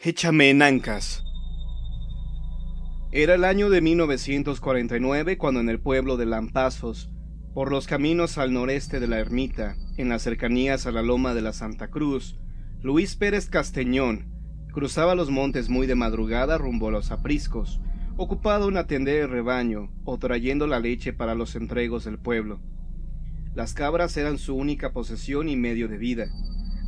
Échame en ancas. Era el año de 1949 cuando en el pueblo de Lampazos, por los caminos al noreste de la ermita, en las cercanías a la loma de la Santa Cruz, Luis Pérez Casteñón cruzaba los montes muy de madrugada rumbo a los apriscos, ocupado en atender el rebaño o trayendo la leche para los entregos del pueblo. Las cabras eran su única posesión y medio de vida,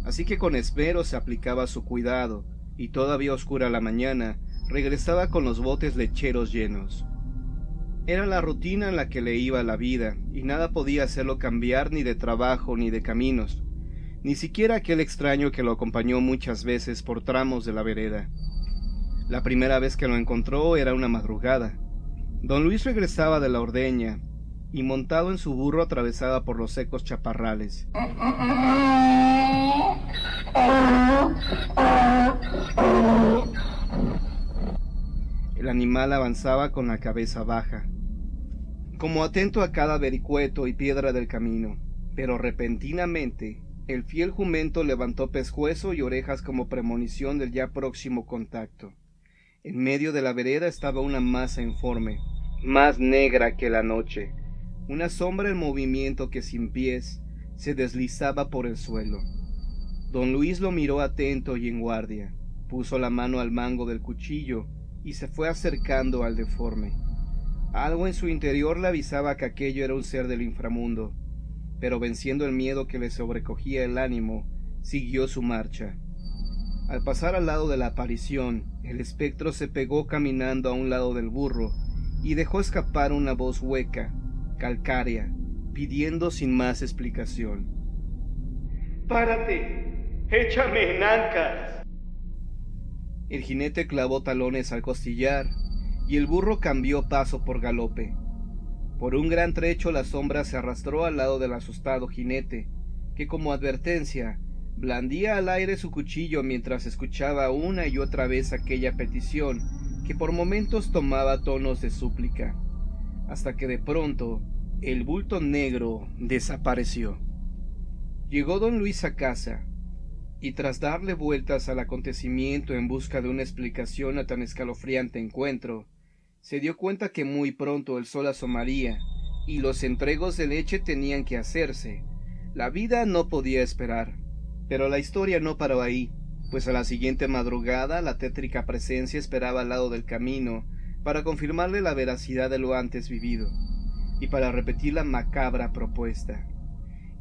así que con esmero se aplicaba su cuidado, y todavía oscura la mañana, regresaba con los botes lecheros llenos. Era la rutina en la que le iba la vida, y nada podía hacerlo cambiar ni de trabajo ni de caminos, ni siquiera aquel extraño que lo acompañó muchas veces por tramos de la vereda. La primera vez que lo encontró era una madrugada. Don Luis regresaba de la ordeña, y montado en su burro atravesaba por los secos chaparrales. El animal avanzaba con la cabeza baja, como atento a cada vericueto y piedra del camino, pero repentinamente el fiel jumento levantó pescuezo y orejas como premonición del ya próximo contacto. En medio de la vereda estaba una masa informe, más negra que la noche, una sombra en movimiento que sin pies se deslizaba por el suelo. Don Luis lo miró atento y en guardia, puso la mano al mango del cuchillo y se fue acercando al deforme. Algo en su interior le avisaba que aquello era un ser del inframundo, pero venciendo el miedo que le sobrecogía el ánimo, siguió su marcha. Al pasar al lado de la aparición, el espectro se pegó caminando a un lado del burro y dejó escapar una voz hueca, calcárea, pidiendo sin más explicación. ¡Párate! ¡Échame en ancas! El jinete clavó talones al costillar y el burro cambió paso por galope. Por un gran trecho la sombra se arrastró al lado del asustado jinete, que como advertencia blandía al aire su cuchillo mientras escuchaba una y otra vez aquella petición que por momentos tomaba tonos de súplica, hasta que de pronto el bulto negro desapareció. Llegó don Luis a casa, y tras darle vueltas al acontecimiento en busca de una explicación a tan escalofriante encuentro, se dio cuenta que muy pronto el sol asomaría y los entregos de leche tenían que hacerse. La vida no podía esperar. Pero la historia no paró ahí, pues a la siguiente madrugada la tétrica presencia esperaba al lado del camino para confirmarle la veracidad de lo antes vivido y para repetir la macabra propuesta.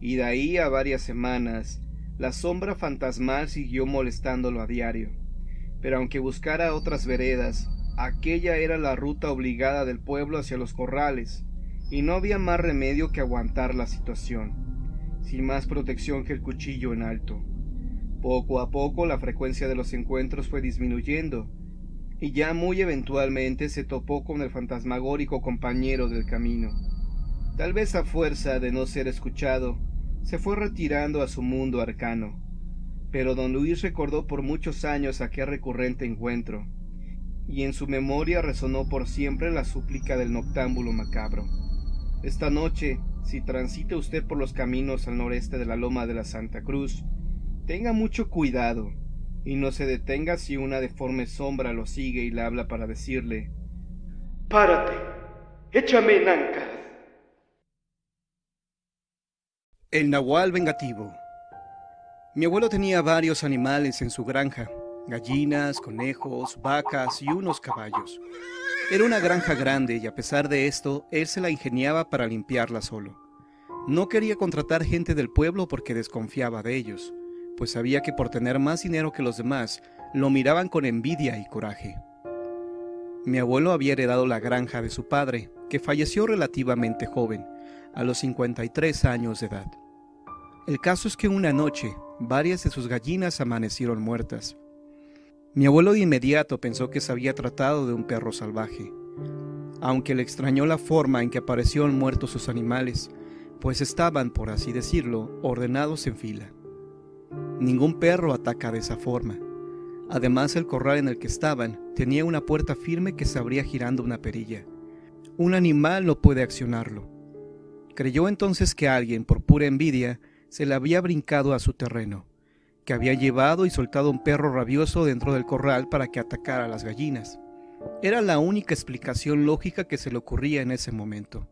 Y de ahí a varias semanas la sombra fantasmal siguió molestándolo a diario, pero aunque buscara otras veredas, aquella era la ruta obligada del pueblo hacia los corrales, y no había más remedio que aguantar la situación, sin más protección que el cuchillo en alto. Poco a poco la frecuencia de los encuentros fue disminuyendo, y ya muy eventualmente se topó con el fantasmagórico compañero del camino. Tal vez a fuerza de no ser escuchado, se fue retirando a su mundo arcano. Pero don Luis recordó por muchos años aquel recurrente encuentro, y en su memoria resonó por siempre la súplica del noctámbulo macabro. Esta noche, si transita usted por los caminos al noreste de la loma de la Santa Cruz, tenga mucho cuidado, y no se detenga si una deforme sombra lo sigue y le habla para decirle Párate, échame en ancas. El nahual vengativo. Mi abuelo tenía varios animales en su granja, gallinas, conejos, vacas y unos caballos. Era una granja grande y a pesar de esto, él se la ingeniaba para limpiarla solo. No quería contratar gente del pueblo porque desconfiaba de ellos, pues sabía que por tener más dinero que los demás, lo miraban con envidia y coraje. Mi abuelo había heredado la granja de su padre, que falleció relativamente joven, a los 53 años de edad. El caso es que una noche varias de sus gallinas amanecieron muertas. Mi abuelo de inmediato pensó que se había tratado de un perro salvaje, aunque le extrañó la forma en que aparecieron muertos sus animales, pues estaban, por así decirlo, ordenados en fila. Ningún perro ataca de esa forma. Además, el corral en el que estaban tenía una puerta firme que se abría girando una perilla. Un animal no puede accionarlo. Creyó entonces que alguien, por pura envidia, se le había brincado a su terreno, que había llevado y soltado un perro rabioso dentro del corral para que atacara a las gallinas. Era la única explicación lógica que se le ocurría en ese momento.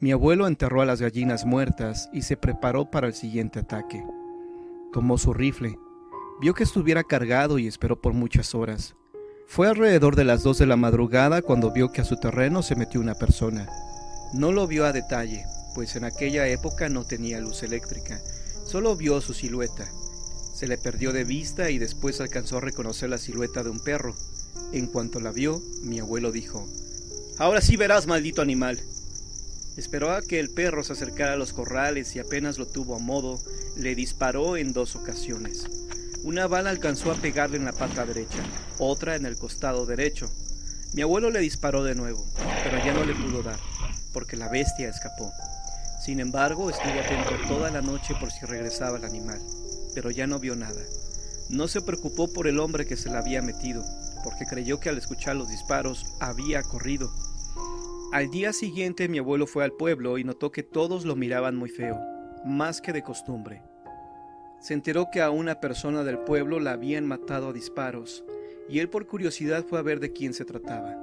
Mi abuelo enterró a las gallinas muertas y se preparó para el siguiente ataque. Tomó su rifle, vio que estuviera cargado y esperó por muchas horas. Fue alrededor de las dos de la madrugada cuando vio que a su terreno se metió una persona. No lo vio a detalle, pues en aquella época no tenía luz eléctrica, solo vio su silueta. Se le perdió de vista y después alcanzó a reconocer la silueta de un perro. En cuanto la vio, mi abuelo dijo, Ahora sí verás, maldito animal. Esperó a que el perro se acercara a los corrales y apenas lo tuvo a modo, le disparó en dos ocasiones. Una bala alcanzó a pegarle en la pata derecha, otra en el costado derecho. Mi abuelo le disparó de nuevo, pero ya no le pudo dar, porque la bestia escapó. Sin embargo, estuvo atento toda la noche por si regresaba el animal, pero ya no vio nada. No se preocupó por el hombre que se le había metido, porque creyó que al escuchar los disparos había corrido. Al día siguiente mi abuelo fue al pueblo y notó que todos lo miraban muy feo, más que de costumbre. Se enteró que a una persona del pueblo la habían matado a disparos, y él por curiosidad fue a ver de quién se trataba,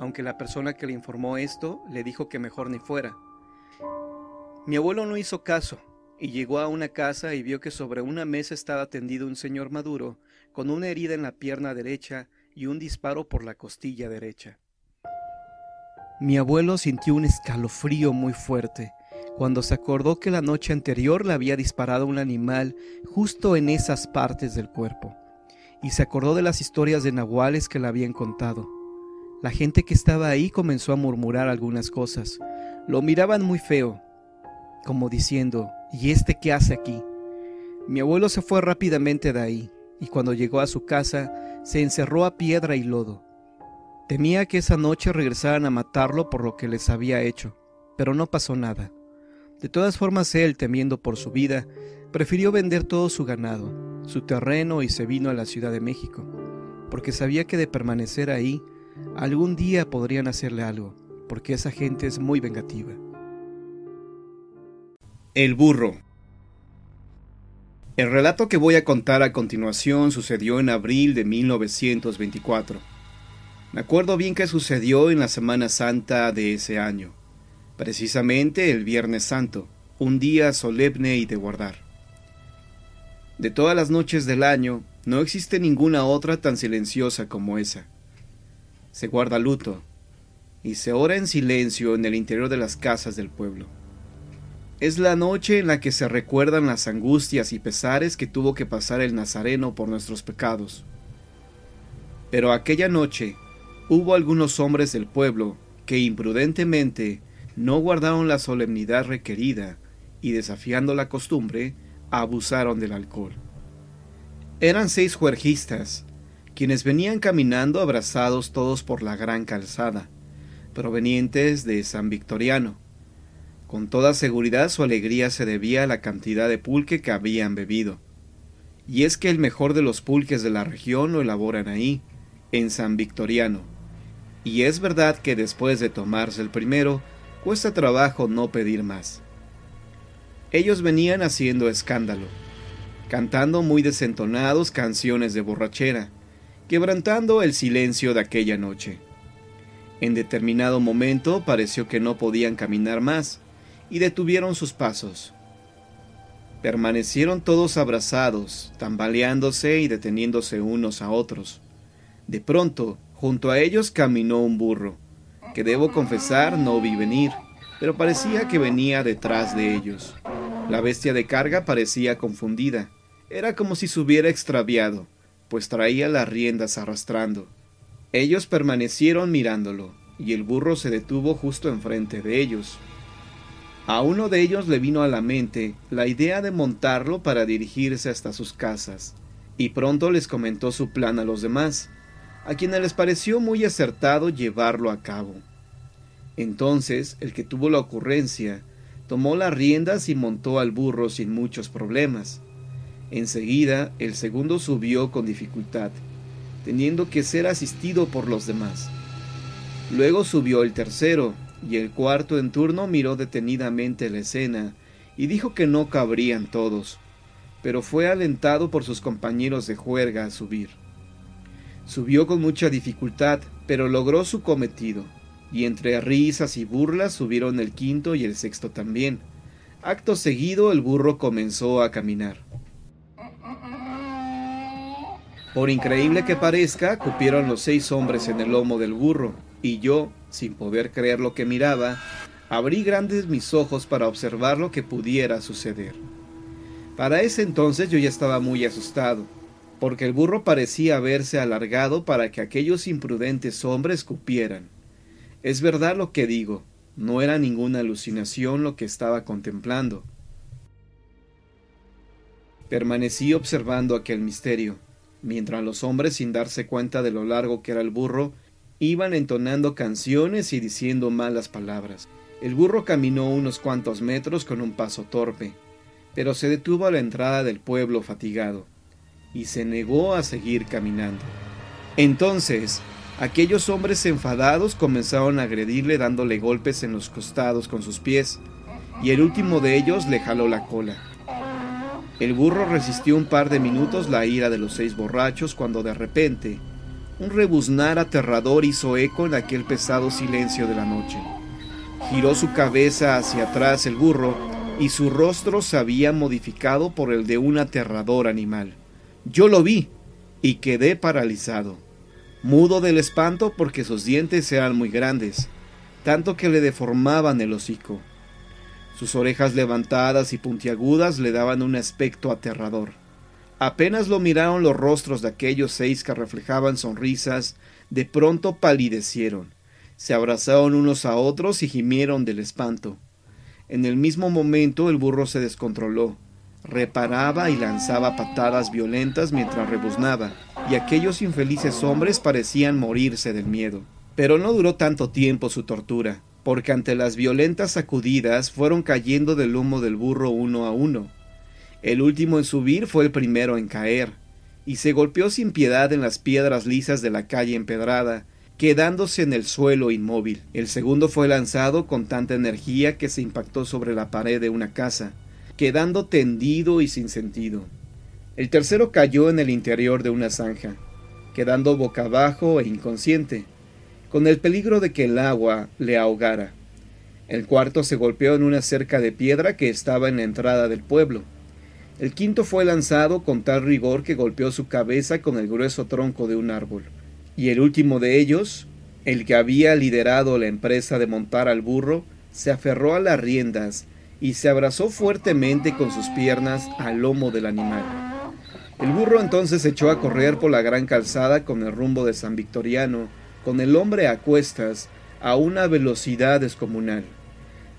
aunque la persona que le informó esto le dijo que mejor ni fuera. Mi abuelo no hizo caso, y llegó a una casa y vio que sobre una mesa estaba tendido un señor maduro, con una herida en la pierna derecha y un disparo por la costilla derecha. Mi abuelo sintió un escalofrío muy fuerte cuando se acordó que la noche anterior le había disparado un animal justo en esas partes del cuerpo, y se acordó de las historias de nahuales que le habían contado. La gente que estaba ahí comenzó a murmurar algunas cosas. Lo miraban muy feo, como diciendo, ¿y este qué hace aquí? Mi abuelo se fue rápidamente de ahí, y cuando llegó a su casa, se encerró a piedra y lodo. Temía que esa noche regresaran a matarlo por lo que les había hecho, pero no pasó nada. De todas formas, él, temiendo por su vida, prefirió vender todo su ganado, su terreno y se vino a la Ciudad de México, porque sabía que de permanecer ahí, algún día podrían hacerle algo, porque esa gente es muy vengativa. El burro. El relato que voy a contar a continuación sucedió en abril de 1924. Me acuerdo bien que sucedió en la Semana Santa de ese año precisamente el Viernes Santo, un día solemne y de guardar. De todas las noches del año, no existe ninguna otra tan silenciosa como esa. Se guarda luto, y se ora en silencio en el interior de las casas del pueblo. Es la noche en la que se recuerdan las angustias y pesares que tuvo que pasar el Nazareno por nuestros pecados. Pero aquella noche hubo algunos hombres del pueblo que imprudentemente no guardaron la solemnidad requerida y desafiando la costumbre, abusaron del alcohol. Eran seis juergistas, quienes venían caminando abrazados todos por la gran calzada, provenientes de San Victoriano. Con toda seguridad su alegría se debía a la cantidad de pulque que habían bebido. Y es que el mejor de los pulques de la región lo elaboran ahí, en San Victoriano. Y es verdad que después de tomarse el primero, cuesta trabajo no pedir más. Ellos venían haciendo escándalo, cantando muy desentonados canciones de borrachera, quebrantando el silencio de aquella noche. En determinado momento pareció que no podían caminar más, y detuvieron sus pasos. Permanecieron todos abrazados, tambaleándose y deteniéndose unos a otros. De pronto, junto a ellos caminó un burro, que debo confesar no vi venir, pero parecía que venía detrás de ellos. La bestia de carga parecía confundida. Era como si se hubiera extraviado, pues traía las riendas arrastrando. Ellos permanecieron mirándolo, y el burro se detuvo justo enfrente de ellos. A uno de ellos le vino a la mente la idea de montarlo para dirigirse hasta sus casas, y pronto les comentó su plan a los demás a quienes les pareció muy acertado llevarlo a cabo. Entonces el que tuvo la ocurrencia tomó las riendas y montó al burro sin muchos problemas. Enseguida el segundo subió con dificultad, teniendo que ser asistido por los demás. Luego subió el tercero, y el cuarto en turno miró detenidamente la escena y dijo que no cabrían todos, pero fue alentado por sus compañeros de juerga a subir. Subió con mucha dificultad, pero logró su cometido, y entre risas y burlas subieron el quinto y el sexto también. Acto seguido el burro comenzó a caminar. Por increíble que parezca, cupieron los seis hombres en el lomo del burro, y yo, sin poder creer lo que miraba, abrí grandes mis ojos para observar lo que pudiera suceder. Para ese entonces yo ya estaba muy asustado, porque el burro parecía haberse alargado para que aquellos imprudentes hombres cupieran. Es verdad lo que digo, no era ninguna alucinación lo que estaba contemplando. Permanecí observando aquel misterio mientras los hombres, sin darse cuenta de lo largo que era el burro, iban entonando canciones y diciendo malas palabras. El burro caminó unos cuantos metros con un paso torpe, pero se detuvo a la entrada del pueblo fatigado, y se negó a seguir caminando. Entonces, aquellos hombres enfadados comenzaron a agredirle dándole golpes en los costados con sus pies, y el último de ellos le jaló la cola. El burro resistió un par de minutos la ira de los seis borrachos cuando de repente un rebuznar aterrador hizo eco en aquel pesado silencio de la noche. Giró su cabeza hacia atrás el burro y su rostro se había modificado por el de un aterrador animal. Yo lo vi y quedé paralizado, mudo del espanto porque sus dientes eran muy grandes, tanto que le deformaban el hocico. Sus orejas levantadas y puntiagudas le daban un aspecto aterrador. Apenas lo miraron los rostros de aquellos seis que reflejaban sonrisas, de pronto palidecieron, se abrazaron unos a otros y gimieron del espanto. En el mismo momento el burro se descontroló, reparaba y lanzaba patadas violentas mientras rebuznaba, y aquellos infelices hombres parecían morirse del miedo. Pero no duró tanto tiempo su tortura porque ante las violentas sacudidas fueron cayendo del humo del burro uno a uno. El último en subir fue el primero en caer, y se golpeó sin piedad en las piedras lisas de la calle empedrada, quedándose en el suelo inmóvil. El segundo fue lanzado con tanta energía que se impactó sobre la pared de una casa, quedando tendido y sin sentido. El tercero cayó en el interior de una zanja, quedando boca abajo e inconsciente con el peligro de que el agua le ahogara. El cuarto se golpeó en una cerca de piedra que estaba en la entrada del pueblo. El quinto fue lanzado con tal rigor que golpeó su cabeza con el grueso tronco de un árbol. Y el último de ellos, el que había liderado la empresa de montar al burro, se aferró a las riendas y se abrazó fuertemente con sus piernas al lomo del animal. El burro entonces echó a correr por la gran calzada con el rumbo de San Victoriano, con el hombre a cuestas a una velocidad descomunal.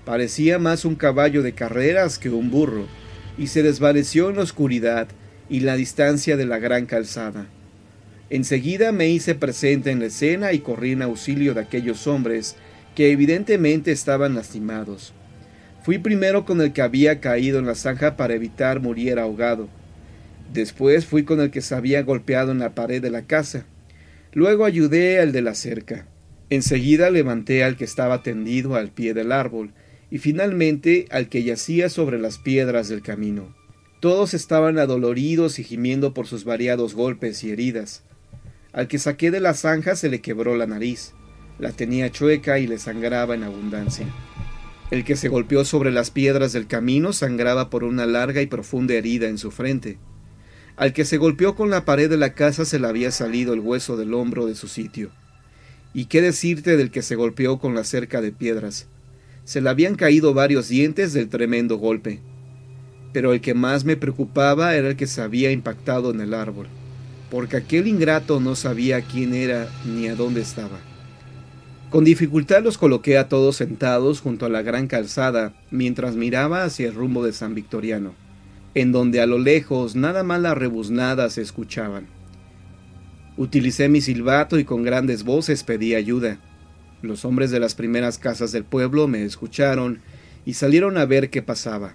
Parecía más un caballo de carreras que un burro, y se desvaneció en la oscuridad y la distancia de la gran calzada. Enseguida me hice presente en la escena y corrí en auxilio de aquellos hombres que evidentemente estaban lastimados. Fui primero con el que había caído en la zanja para evitar muriera ahogado. Después fui con el que se había golpeado en la pared de la casa. Luego ayudé al de la cerca. Enseguida levanté al que estaba tendido al pie del árbol, y finalmente al que yacía sobre las piedras del camino. Todos estaban adoloridos y gimiendo por sus variados golpes y heridas. Al que saqué de la zanja se le quebró la nariz, la tenía chueca y le sangraba en abundancia. El que se golpeó sobre las piedras del camino sangraba por una larga y profunda herida en su frente. Al que se golpeó con la pared de la casa se le había salido el hueso del hombro de su sitio. ¿Y qué decirte del que se golpeó con la cerca de piedras? Se le habían caído varios dientes del tremendo golpe. Pero el que más me preocupaba era el que se había impactado en el árbol, porque aquel ingrato no sabía quién era ni a dónde estaba. Con dificultad los coloqué a todos sentados junto a la gran calzada mientras miraba hacia el rumbo de San Victoriano en donde a lo lejos nada más las rebuznadas se escuchaban. Utilicé mi silbato y con grandes voces pedí ayuda. Los hombres de las primeras casas del pueblo me escucharon y salieron a ver qué pasaba.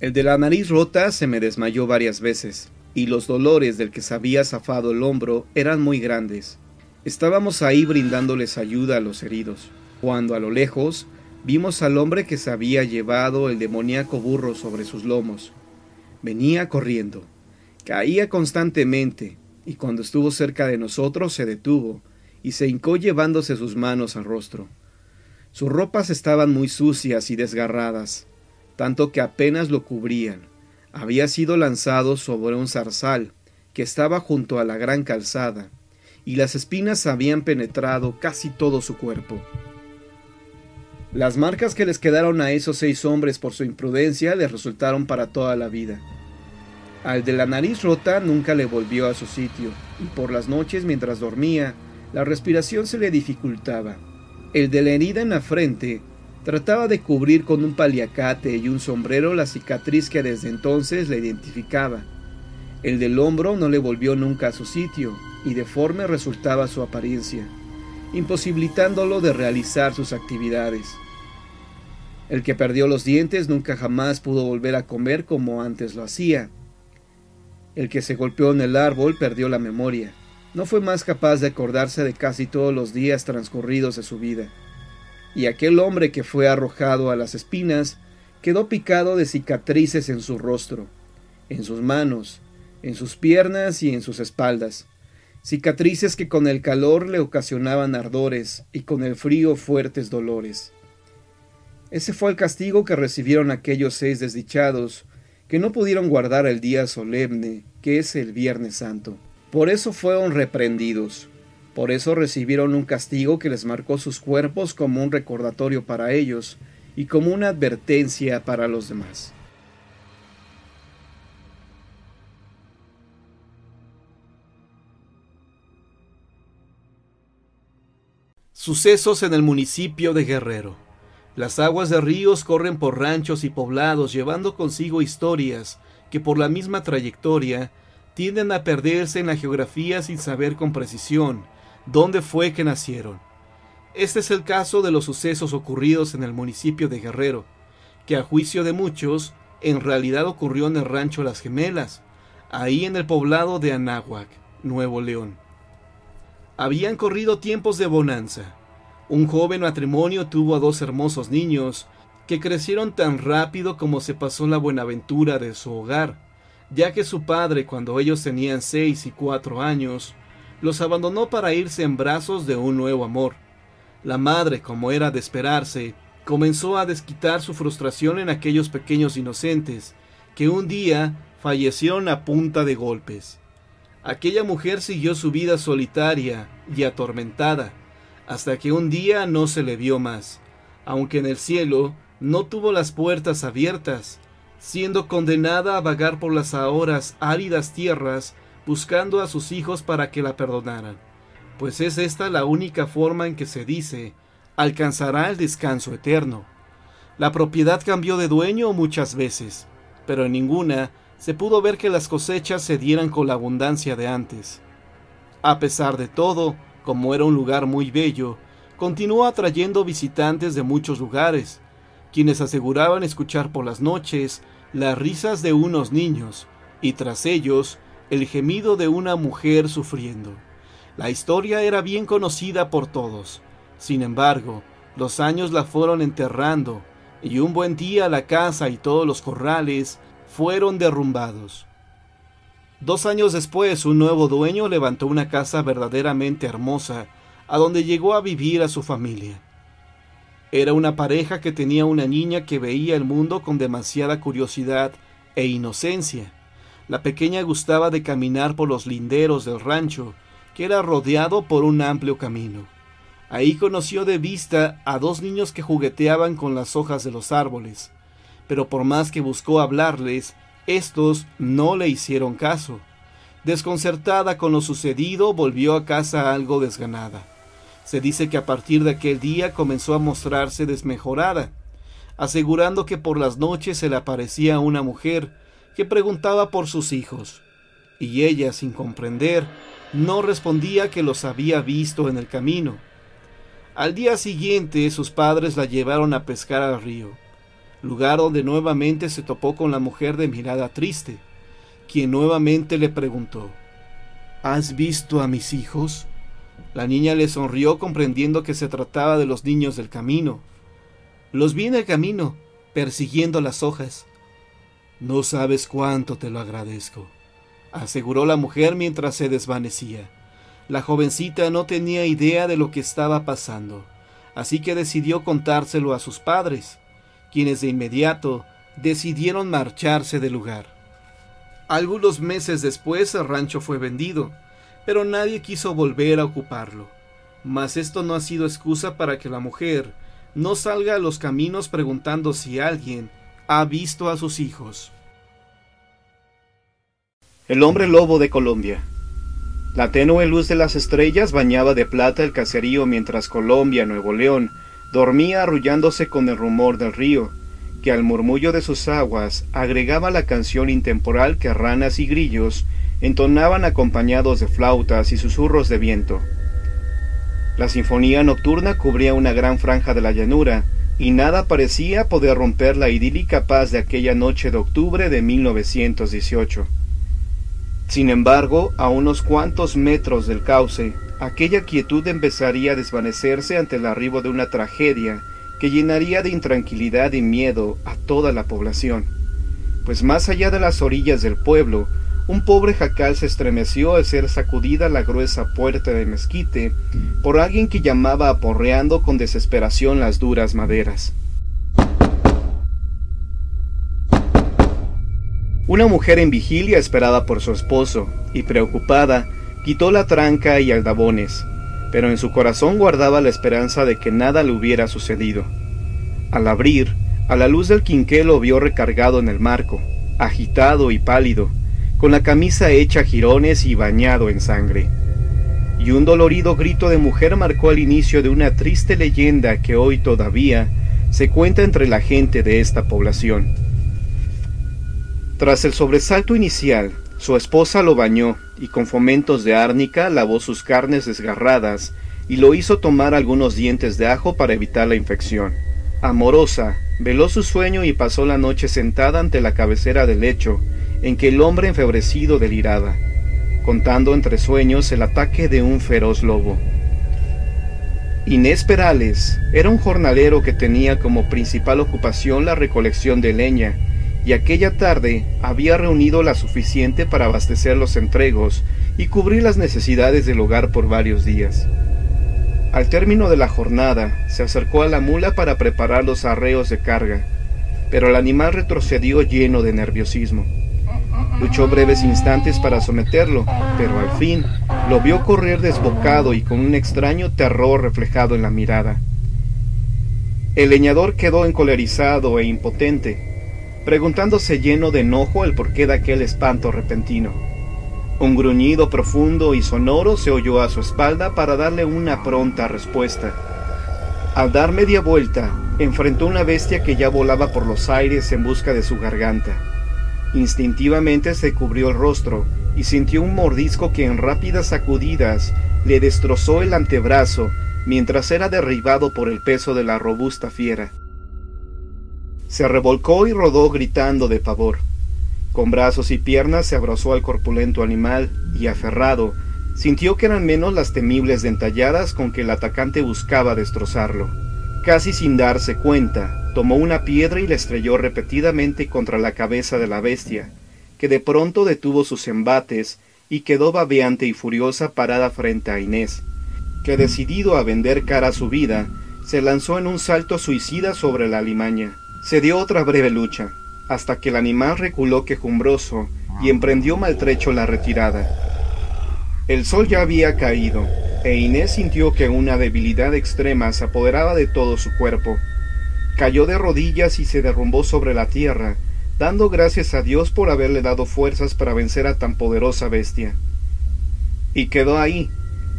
El de la nariz rota se me desmayó varias veces, y los dolores del que se había zafado el hombro eran muy grandes. Estábamos ahí brindándoles ayuda a los heridos, cuando a lo lejos vimos al hombre que se había llevado el demoníaco burro sobre sus lomos. Venía corriendo, caía constantemente, y cuando estuvo cerca de nosotros se detuvo, y se hincó llevándose sus manos al rostro. Sus ropas estaban muy sucias y desgarradas, tanto que apenas lo cubrían. Había sido lanzado sobre un zarzal, que estaba junto a la gran calzada, y las espinas habían penetrado casi todo su cuerpo. Las marcas que les quedaron a esos seis hombres por su imprudencia les resultaron para toda la vida. Al de la nariz rota nunca le volvió a su sitio, y por las noches mientras dormía, la respiración se le dificultaba. El de la herida en la frente trataba de cubrir con un paliacate y un sombrero la cicatriz que desde entonces le identificaba. El del hombro no le volvió nunca a su sitio, y deforme resultaba su apariencia, imposibilitándolo de realizar sus actividades. El que perdió los dientes nunca jamás pudo volver a comer como antes lo hacía. El que se golpeó en el árbol perdió la memoria. No fue más capaz de acordarse de casi todos los días transcurridos de su vida. Y aquel hombre que fue arrojado a las espinas quedó picado de cicatrices en su rostro, en sus manos, en sus piernas y en sus espaldas cicatrices que con el calor le ocasionaban ardores y con el frío fuertes dolores. Ese fue el castigo que recibieron aquellos seis desdichados, que no pudieron guardar el día solemne, que es el Viernes Santo. Por eso fueron reprendidos, por eso recibieron un castigo que les marcó sus cuerpos como un recordatorio para ellos y como una advertencia para los demás. Sucesos en el municipio de Guerrero. Las aguas de ríos corren por ranchos y poblados llevando consigo historias que por la misma trayectoria tienden a perderse en la geografía sin saber con precisión dónde fue que nacieron. Este es el caso de los sucesos ocurridos en el municipio de Guerrero, que a juicio de muchos en realidad ocurrió en el rancho Las Gemelas, ahí en el poblado de Anáhuac, Nuevo León. Habían corrido tiempos de bonanza. Un joven matrimonio tuvo a dos hermosos niños, que crecieron tan rápido como se pasó la buenaventura de su hogar, ya que su padre, cuando ellos tenían seis y cuatro años, los abandonó para irse en brazos de un nuevo amor. La madre, como era de esperarse, comenzó a desquitar su frustración en aquellos pequeños inocentes, que un día fallecieron a punta de golpes. Aquella mujer siguió su vida solitaria y atormentada, hasta que un día no se le vio más, aunque en el cielo no tuvo las puertas abiertas, siendo condenada a vagar por las ahora áridas tierras, buscando a sus hijos para que la perdonaran, pues es esta la única forma en que se dice alcanzará el descanso eterno. La propiedad cambió de dueño muchas veces, pero en ninguna se pudo ver que las cosechas se dieran con la abundancia de antes. A pesar de todo, como era un lugar muy bello, continuó atrayendo visitantes de muchos lugares, quienes aseguraban escuchar por las noches las risas de unos niños y tras ellos el gemido de una mujer sufriendo. La historia era bien conocida por todos. Sin embargo, los años la fueron enterrando, y un buen día la casa y todos los corrales fueron derrumbados. Dos años después, un nuevo dueño levantó una casa verdaderamente hermosa, a donde llegó a vivir a su familia. Era una pareja que tenía una niña que veía el mundo con demasiada curiosidad e inocencia. La pequeña gustaba de caminar por los linderos del rancho, que era rodeado por un amplio camino. Ahí conoció de vista a dos niños que jugueteaban con las hojas de los árboles pero por más que buscó hablarles, estos no le hicieron caso. Desconcertada con lo sucedido, volvió a casa algo desganada. Se dice que a partir de aquel día comenzó a mostrarse desmejorada, asegurando que por las noches se le aparecía una mujer que preguntaba por sus hijos, y ella, sin comprender, no respondía que los había visto en el camino. Al día siguiente sus padres la llevaron a pescar al río lugar donde nuevamente se topó con la mujer de mirada triste, quien nuevamente le preguntó, ¿Has visto a mis hijos? La niña le sonrió comprendiendo que se trataba de los niños del camino. Los vi en el camino, persiguiendo las hojas. No sabes cuánto te lo agradezco, aseguró la mujer mientras se desvanecía. La jovencita no tenía idea de lo que estaba pasando, así que decidió contárselo a sus padres, quienes de inmediato decidieron marcharse del lugar. Algunos meses después el rancho fue vendido, pero nadie quiso volver a ocuparlo. Mas esto no ha sido excusa para que la mujer no salga a los caminos preguntando si alguien ha visto a sus hijos. El hombre lobo de Colombia. La tenue luz de las estrellas bañaba de plata el caserío mientras Colombia, Nuevo León, dormía arrullándose con el rumor del río, que al murmullo de sus aguas agregaba la canción intemporal que ranas y grillos entonaban acompañados de flautas y susurros de viento. La sinfonía nocturna cubría una gran franja de la llanura, y nada parecía poder romper la idílica paz de aquella noche de octubre de 1918. Sin embargo, a unos cuantos metros del cauce, aquella quietud empezaría a desvanecerse ante el arribo de una tragedia que llenaría de intranquilidad y miedo a toda la población. Pues más allá de las orillas del pueblo, un pobre jacal se estremeció al ser sacudida la gruesa puerta de mezquite por alguien que llamaba aporreando con desesperación las duras maderas. Una mujer en vigilia esperada por su esposo, y preocupada, quitó la tranca y aldabones, pero en su corazón guardaba la esperanza de que nada le hubiera sucedido. Al abrir, a la luz del quinqué lo vio recargado en el marco, agitado y pálido, con la camisa hecha jirones y bañado en sangre. Y un dolorido grito de mujer marcó el inicio de una triste leyenda que hoy todavía se cuenta entre la gente de esta población. Tras el sobresalto inicial, su esposa lo bañó y con fomentos de árnica lavó sus carnes desgarradas y lo hizo tomar algunos dientes de ajo para evitar la infección. Amorosa, veló su sueño y pasó la noche sentada ante la cabecera del lecho, en que el hombre enfebrecido deliraba, contando entre sueños el ataque de un feroz lobo. Inés Perales era un jornalero que tenía como principal ocupación la recolección de leña y aquella tarde había reunido la suficiente para abastecer los entregos y cubrir las necesidades del hogar por varios días. Al término de la jornada, se acercó a la mula para preparar los arreos de carga, pero el animal retrocedió lleno de nerviosismo. Luchó breves instantes para someterlo, pero al fin lo vio correr desbocado y con un extraño terror reflejado en la mirada. El leñador quedó encolerizado e impotente, preguntándose lleno de enojo el porqué de aquel espanto repentino. Un gruñido profundo y sonoro se oyó a su espalda para darle una pronta respuesta. Al dar media vuelta, enfrentó una bestia que ya volaba por los aires en busca de su garganta. Instintivamente se cubrió el rostro y sintió un mordisco que en rápidas sacudidas le destrozó el antebrazo mientras era derribado por el peso de la robusta fiera. Se revolcó y rodó gritando de pavor. Con brazos y piernas se abrazó al corpulento animal y, aferrado, sintió que eran menos las temibles dentalladas con que el atacante buscaba destrozarlo. Casi sin darse cuenta, tomó una piedra y la estrelló repetidamente contra la cabeza de la bestia, que de pronto detuvo sus embates y quedó babeante y furiosa parada frente a Inés, que decidido a vender cara a su vida, se lanzó en un salto suicida sobre la alimaña. Se dio otra breve lucha, hasta que el animal reculó quejumbroso y emprendió maltrecho la retirada. El sol ya había caído, e Inés sintió que una debilidad extrema se apoderaba de todo su cuerpo. Cayó de rodillas y se derrumbó sobre la tierra, dando gracias a Dios por haberle dado fuerzas para vencer a tan poderosa bestia. Y quedó ahí,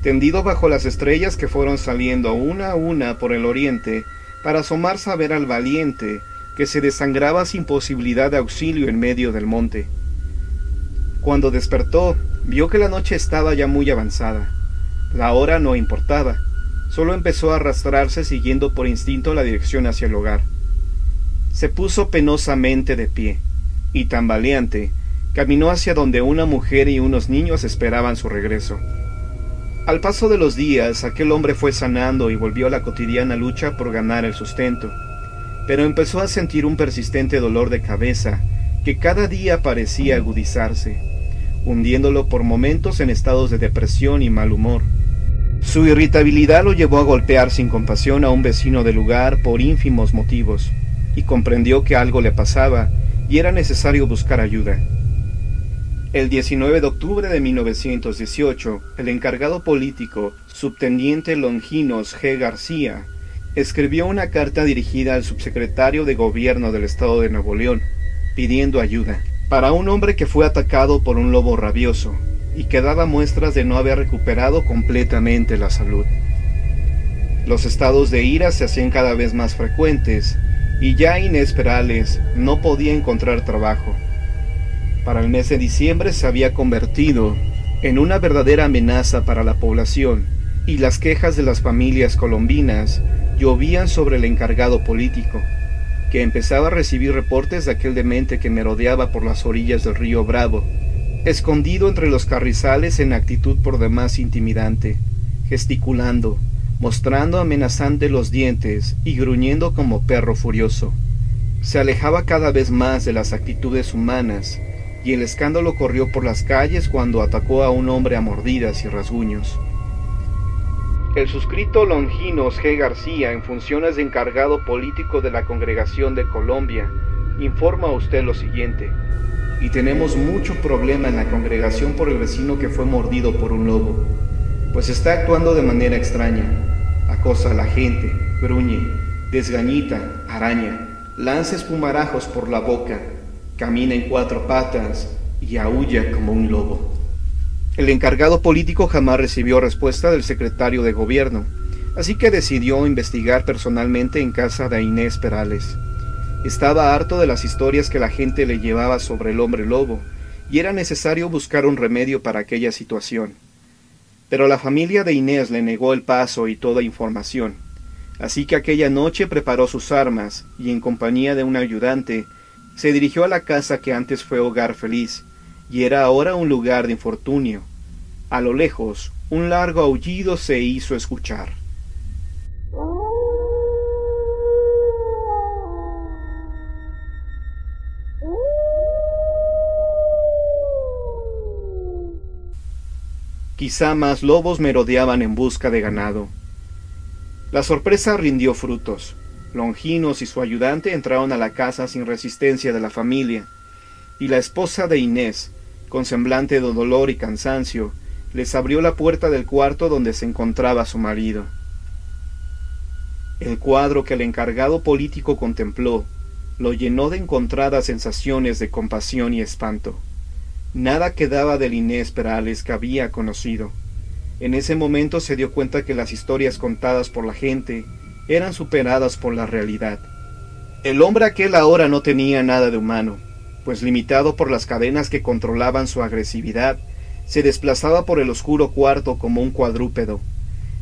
tendido bajo las estrellas que fueron saliendo una a una por el oriente, para asomarse a ver al valiente, que se desangraba sin posibilidad de auxilio en medio del monte. Cuando despertó, vio que la noche estaba ya muy avanzada. La hora no importaba, solo empezó a arrastrarse siguiendo por instinto la dirección hacia el hogar. Se puso penosamente de pie, y tambaleante, caminó hacia donde una mujer y unos niños esperaban su regreso. Al paso de los días, aquel hombre fue sanando y volvió a la cotidiana lucha por ganar el sustento pero empezó a sentir un persistente dolor de cabeza que cada día parecía agudizarse, hundiéndolo por momentos en estados de depresión y mal humor. Su irritabilidad lo llevó a golpear sin compasión a un vecino del lugar por ínfimos motivos, y comprendió que algo le pasaba y era necesario buscar ayuda. El 19 de octubre de 1918, el encargado político, subteniente Longinos G. García, escribió una carta dirigida al subsecretario de Gobierno del Estado de Nuevo León, pidiendo ayuda, para un hombre que fue atacado por un lobo rabioso y que daba muestras de no haber recuperado completamente la salud. Los estados de ira se hacían cada vez más frecuentes y ya Inés Perales no podía encontrar trabajo para el mes de diciembre se había convertido en una verdadera amenaza para la población y las quejas de las familias colombinas llovían sobre el encargado político, que empezaba a recibir reportes de aquel demente que merodeaba por las orillas del río Bravo, escondido entre los carrizales en actitud por demás intimidante, gesticulando, mostrando amenazante los dientes y gruñendo como perro furioso. Se alejaba cada vez más de las actitudes humanas y el escándalo corrió por las calles cuando atacó a un hombre a mordidas y rasguños. El suscrito Longinos G. García, en funciones de encargado político de la Congregación de Colombia, informa a usted lo siguiente. Y tenemos mucho problema en la congregación por el vecino que fue mordido por un lobo, pues está actuando de manera extraña. Acosa a la gente, gruñe, desgañita, araña, lanza espumarajos por la boca, camina en cuatro patas y aúlla como un lobo. El encargado político jamás recibió respuesta del secretario de gobierno, así que decidió investigar personalmente en casa de Inés Perales. Estaba harto de las historias que la gente le llevaba sobre el hombre lobo, y era necesario buscar un remedio para aquella situación. Pero la familia de Inés le negó el paso y toda información, así que aquella noche preparó sus armas y en compañía de un ayudante se dirigió a la casa que antes fue hogar feliz, y era ahora un lugar de infortunio. A lo lejos, un largo aullido se hizo escuchar. Quizá más lobos merodeaban en busca de ganado. La sorpresa rindió frutos. Longinos y su ayudante entraron a la casa sin resistencia de la familia, y la esposa de Inés, con semblante de dolor y cansancio, les abrió la puerta del cuarto donde se encontraba su marido. El cuadro que el encargado político contempló lo llenó de encontradas sensaciones de compasión y espanto. Nada quedaba del Inés Perales que había conocido. En ese momento se dio cuenta que las historias contadas por la gente eran superadas por la realidad. El hombre aquel ahora no tenía nada de humano, pues limitado por las cadenas que controlaban su agresividad, se desplazaba por el oscuro cuarto como un cuadrúpedo.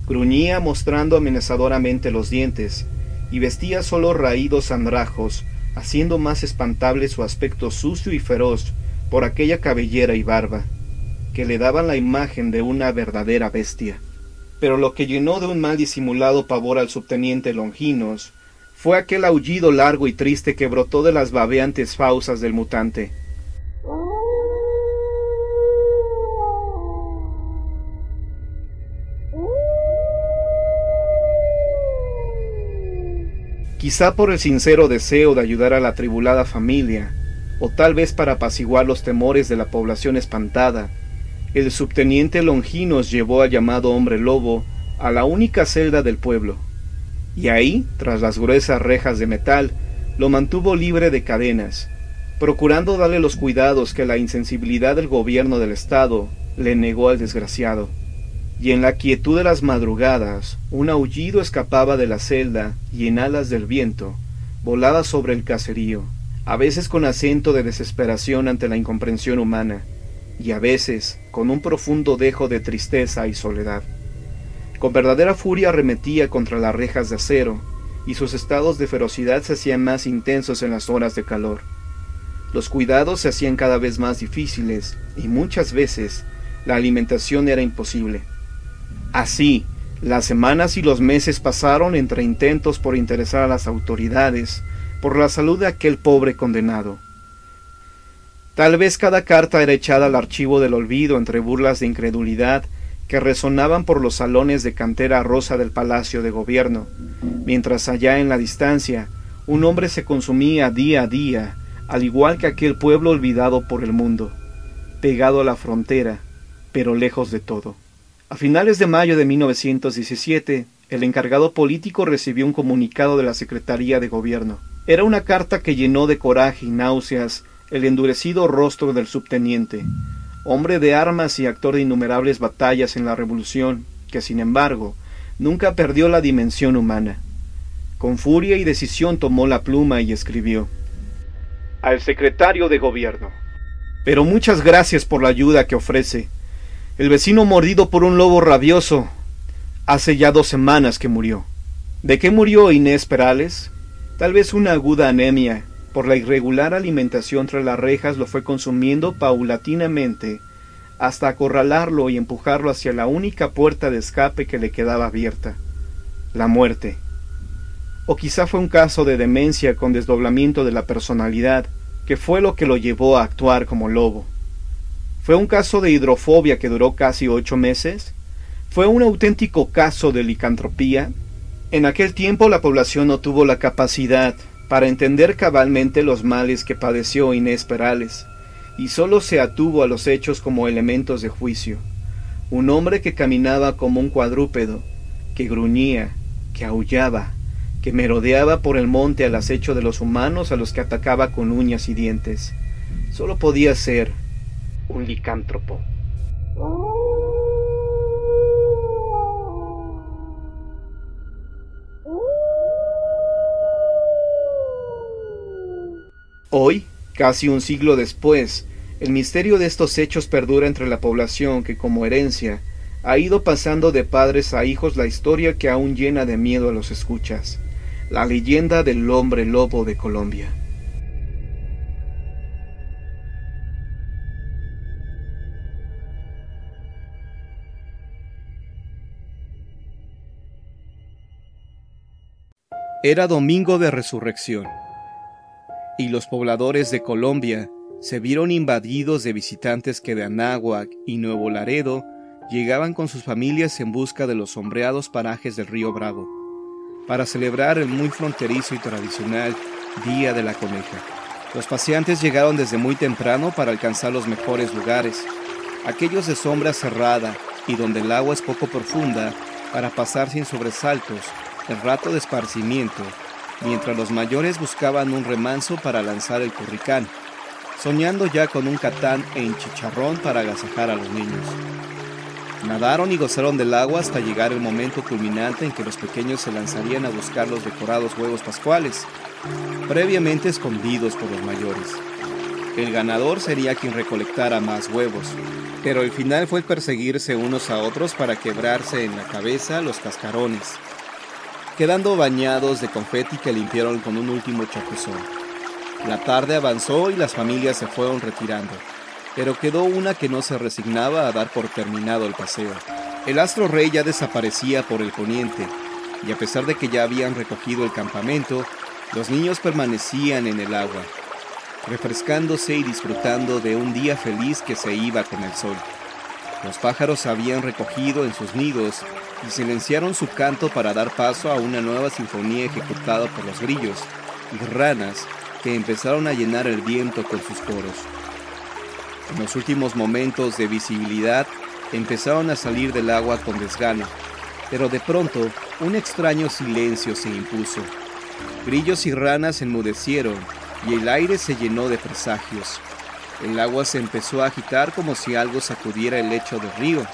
Gruñía mostrando amenazadoramente los dientes, y vestía solo raídos andrajos, haciendo más espantable su aspecto sucio y feroz por aquella cabellera y barba, que le daban la imagen de una verdadera bestia pero lo que llenó de un mal disimulado pavor al subteniente Longinos fue aquel aullido largo y triste que brotó de las babeantes fauces del mutante. Quizá por el sincero deseo de ayudar a la atribulada familia, o tal vez para apaciguar los temores de la población espantada, el subteniente Longinos llevó al llamado hombre lobo a la única celda del pueblo, y ahí, tras las gruesas rejas de metal, lo mantuvo libre de cadenas, procurando darle los cuidados que la insensibilidad del gobierno del Estado le negó al desgraciado. Y en la quietud de las madrugadas, un aullido escapaba de la celda y en alas del viento volaba sobre el caserío, a veces con acento de desesperación ante la incomprensión humana, y a veces con un profundo dejo de tristeza y soledad. Con verdadera furia arremetía contra las rejas de acero, y sus estados de ferocidad se hacían más intensos en las horas de calor. Los cuidados se hacían cada vez más difíciles, y muchas veces la alimentación era imposible. Así, las semanas y los meses pasaron entre intentos por interesar a las autoridades, por la salud de aquel pobre condenado. Tal vez cada carta era echada al archivo del olvido entre burlas de incredulidad que resonaban por los salones de cantera rosa del Palacio de Gobierno, mientras allá en la distancia un hombre se consumía día a día, al igual que aquel pueblo olvidado por el mundo, pegado a la frontera, pero lejos de todo. A finales de mayo de 1917, el encargado político recibió un comunicado de la Secretaría de Gobierno. Era una carta que llenó de coraje y náuseas el endurecido rostro del subteniente, hombre de armas y actor de innumerables batallas en la Revolución, que sin embargo nunca perdió la dimensión humana. Con furia y decisión tomó la pluma y escribió Al secretario de Gobierno. Pero muchas gracias por la ayuda que ofrece. El vecino mordido por un lobo rabioso hace ya dos semanas que murió. ¿De qué murió Inés Perales? Tal vez una aguda anemia por la irregular alimentación tras las rejas lo fue consumiendo paulatinamente hasta acorralarlo y empujarlo hacia la única puerta de escape que le quedaba abierta, la muerte. O quizá fue un caso de demencia con desdoblamiento de la personalidad, que fue lo que lo llevó a actuar como lobo. Fue un caso de hidrofobia que duró casi ocho meses. Fue un auténtico caso de licantropía. En aquel tiempo la población no tuvo la capacidad para entender cabalmente los males que padeció Inés Perales, y sólo se atuvo a los hechos como elementos de juicio. Un hombre que caminaba como un cuadrúpedo, que gruñía, que aullaba, que merodeaba por el monte al acecho de los humanos a los que atacaba con uñas y dientes. Solo podía ser un licántropo. Hoy, casi un siglo después, el misterio de estos hechos perdura entre la población que, como herencia, ha ido pasando de padres a hijos la historia que aún llena de miedo a los escuchas, la leyenda del hombre lobo de Colombia. Era domingo de resurrección y los pobladores de Colombia se vieron invadidos de visitantes que de Anáhuac y Nuevo Laredo llegaban con sus familias en busca de los sombreados parajes del río Bravo, para celebrar el muy fronterizo y tradicional Día de la Coneja. Los paseantes llegaron desde muy temprano para alcanzar los mejores lugares, aquellos de sombra cerrada y donde el agua es poco profunda, para pasar sin sobresaltos el rato de esparcimiento mientras los mayores buscaban un remanso para lanzar el curricán, soñando ya con un catán en chicharrón para agasajar a los niños. Nadaron y gozaron del agua hasta llegar el momento culminante en que los pequeños se lanzarían a buscar los decorados huevos pascuales, previamente escondidos por los mayores. El ganador sería quien recolectara más huevos, pero el final fue perseguirse unos a otros para quebrarse en la cabeza los cascarones, quedando bañados de confeti que limpiaron con un último chapuzón. La tarde avanzó y las familias se fueron retirando, pero quedó una que no se resignaba a dar por terminado el paseo. El astro rey ya desaparecía por el poniente, y a pesar de que ya habían recogido el campamento, los niños permanecían en el agua, refrescándose y disfrutando de un día feliz que se iba con el sol. Los pájaros habían recogido en sus nidos silenciaron su canto para dar paso a una nueva sinfonía ejecutada por los grillos y ranas que empezaron a llenar el viento con sus coros. En los últimos momentos de visibilidad empezaron a salir del agua con desgano, pero de pronto un extraño silencio se impuso. Grillos y ranas enmudecieron y el aire se llenó de presagios. El agua se empezó a agitar como si algo sacudiera el lecho del río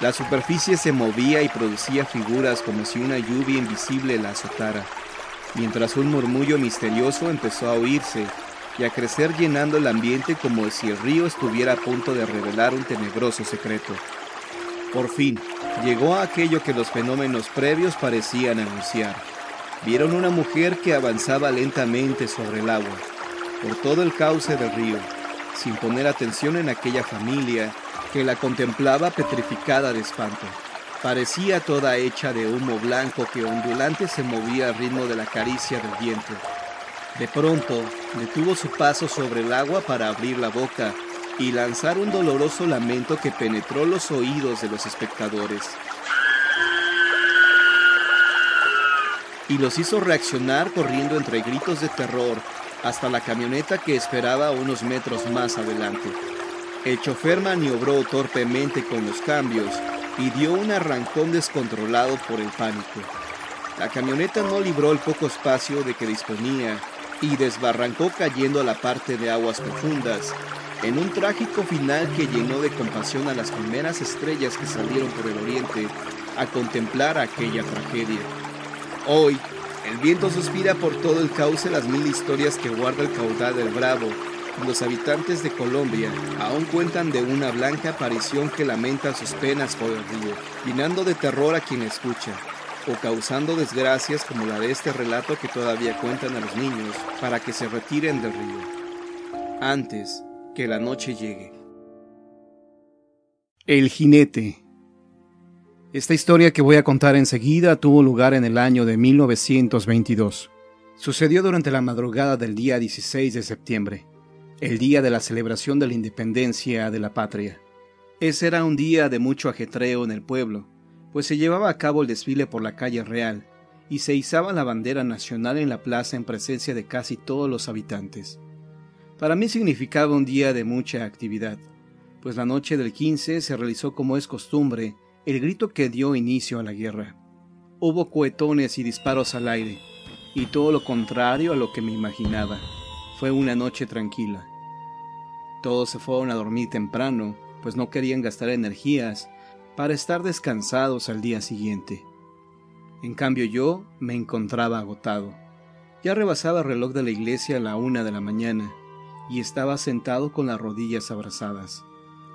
la superficie se movía y producía figuras como si una lluvia invisible la azotara, mientras un murmullo misterioso empezó a oírse y a crecer llenando el ambiente como si el río estuviera a punto de revelar un tenebroso secreto. Por fin, llegó a aquello que los fenómenos previos parecían anunciar. Vieron una mujer que avanzaba lentamente sobre el agua, por todo el cauce del río, sin poner atención en aquella familia que la contemplaba petrificada de espanto. Parecía toda hecha de humo blanco que ondulante se movía al ritmo de la caricia del viento. De pronto, detuvo su paso sobre el agua para abrir la boca y lanzar un doloroso lamento que penetró los oídos de los espectadores. Y los hizo reaccionar corriendo entre gritos de terror hasta la camioneta que esperaba unos metros más adelante. El chofer maniobró torpemente con los cambios y dio un arrancón descontrolado por el pánico. La camioneta no libró el poco espacio de que disponía y desbarrancó cayendo a la parte de aguas profundas, en un trágico final que llenó de compasión a las primeras estrellas que salieron por el oriente a contemplar aquella tragedia. Hoy, el viento suspira por todo el cauce las mil historias que guarda el caudal del Bravo. Los habitantes de Colombia aún cuentan de una blanca aparición que lamenta sus penas por el río, llenando de terror a quien escucha, o causando desgracias como la de este relato que todavía cuentan a los niños para que se retiren del río, antes que la noche llegue. El jinete esta historia que voy a contar enseguida tuvo lugar en el año de 1922. Sucedió durante la madrugada del día 16 de septiembre, el día de la celebración de la independencia de la patria. Ese era un día de mucho ajetreo en el pueblo, pues se llevaba a cabo el desfile por la calle real y se izaba la bandera nacional en la plaza en presencia de casi todos los habitantes. Para mí significaba un día de mucha actividad, pues la noche del 15 se realizó como es costumbre el grito que dio inicio a la guerra. Hubo cohetones y disparos al aire, y todo lo contrario a lo que me imaginaba. Fue una noche tranquila. Todos se fueron a dormir temprano, pues no querían gastar energías para estar descansados al día siguiente. En cambio yo me encontraba agotado. Ya rebasaba el reloj de la iglesia a la una de la mañana y estaba sentado con las rodillas abrazadas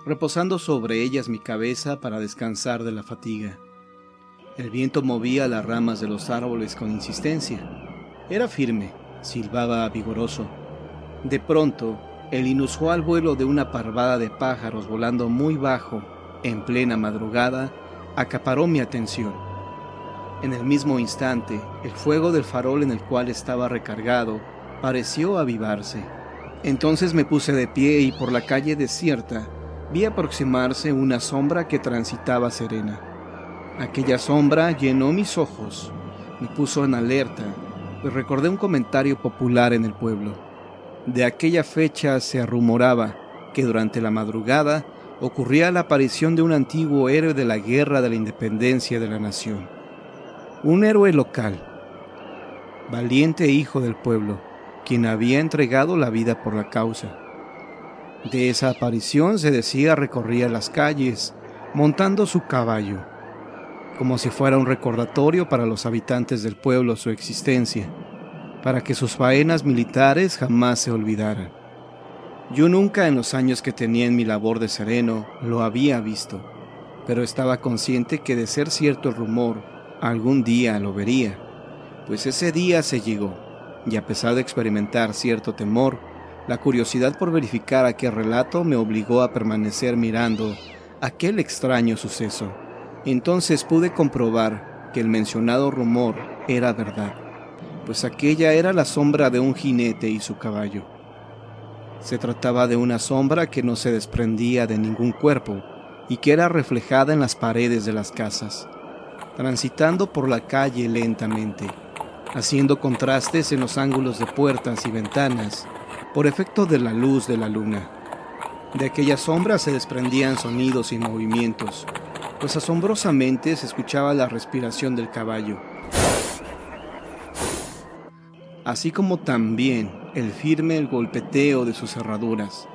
reposando sobre ellas mi cabeza para descansar de la fatiga. El viento movía las ramas de los árboles con insistencia. Era firme, silbaba vigoroso. De pronto, el inusual vuelo de una parvada de pájaros volando muy bajo, en plena madrugada, acaparó mi atención. En el mismo instante, el fuego del farol en el cual estaba recargado pareció avivarse. Entonces me puse de pie y por la calle desierta vi aproximarse una sombra que transitaba serena. Aquella sombra llenó mis ojos, me puso en alerta, pues recordé un comentario popular en el pueblo. De aquella fecha se rumoraba que durante la madrugada ocurría la aparición de un antiguo héroe de la guerra de la independencia de la nación. Un héroe local, valiente hijo del pueblo, quien había entregado la vida por la causa. De esa aparición se decía recorría las calles montando su caballo, como si fuera un recordatorio para los habitantes del pueblo su existencia, para que sus faenas militares jamás se olvidaran. Yo nunca en los años que tenía en mi labor de sereno lo había visto, pero estaba consciente que de ser cierto el rumor, algún día lo vería, pues ese día se llegó, y a pesar de experimentar cierto temor, la curiosidad por verificar aquel relato me obligó a permanecer mirando aquel extraño suceso. Entonces pude comprobar que el mencionado rumor era verdad, pues aquella era la sombra de un jinete y su caballo. Se trataba de una sombra que no se desprendía de ningún cuerpo y que era reflejada en las paredes de las casas, transitando por la calle lentamente, haciendo contrastes en los ángulos de puertas y ventanas por efecto de la luz de la luna. De aquella sombra se desprendían sonidos y movimientos, pues asombrosamente se escuchaba la respiración del caballo, así como también el firme el golpeteo de sus cerraduras,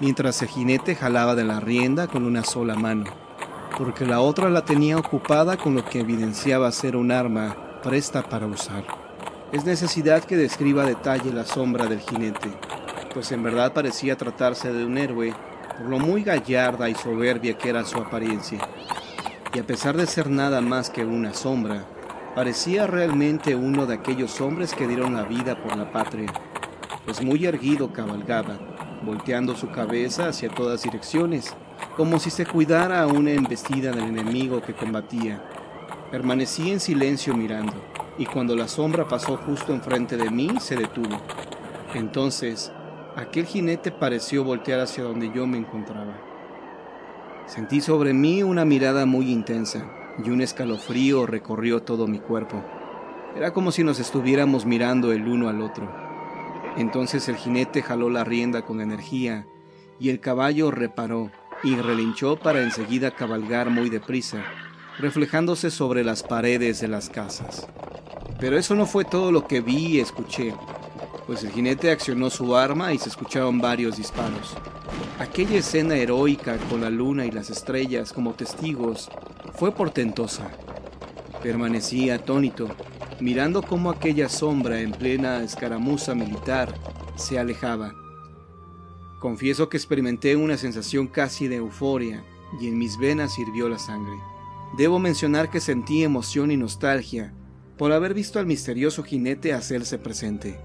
mientras el jinete jalaba de la rienda con una sola mano, porque la otra la tenía ocupada con lo que evidenciaba ser un arma presta para usar. Es necesidad que describa a detalle la sombra del jinete, pues en verdad parecía tratarse de un héroe por lo muy gallarda y soberbia que era su apariencia. Y a pesar de ser nada más que una sombra, parecía realmente uno de aquellos hombres que dieron la vida por la patria, pues muy erguido cabalgaba, volteando su cabeza hacia todas direcciones, como si se cuidara a una embestida del enemigo que combatía. Permanecía en silencio mirando, y cuando la sombra pasó justo enfrente de mí, se detuvo. Entonces, aquel jinete pareció voltear hacia donde yo me encontraba. Sentí sobre mí una mirada muy intensa y un escalofrío recorrió todo mi cuerpo. Era como si nos estuviéramos mirando el uno al otro. Entonces el jinete jaló la rienda con energía y el caballo reparó y relinchó para enseguida cabalgar muy deprisa, reflejándose sobre las paredes de las casas. Pero eso no fue todo lo que vi y escuché, pues el jinete accionó su arma y se escucharon varios disparos. Aquella escena heroica con la luna y las estrellas como testigos fue portentosa. Permanecí atónito, mirando cómo aquella sombra en plena escaramuza militar se alejaba. Confieso que experimenté una sensación casi de euforia y en mis venas hirvió la sangre. Debo mencionar que sentí emoción y nostalgia por haber visto al misterioso jinete hacerse presente.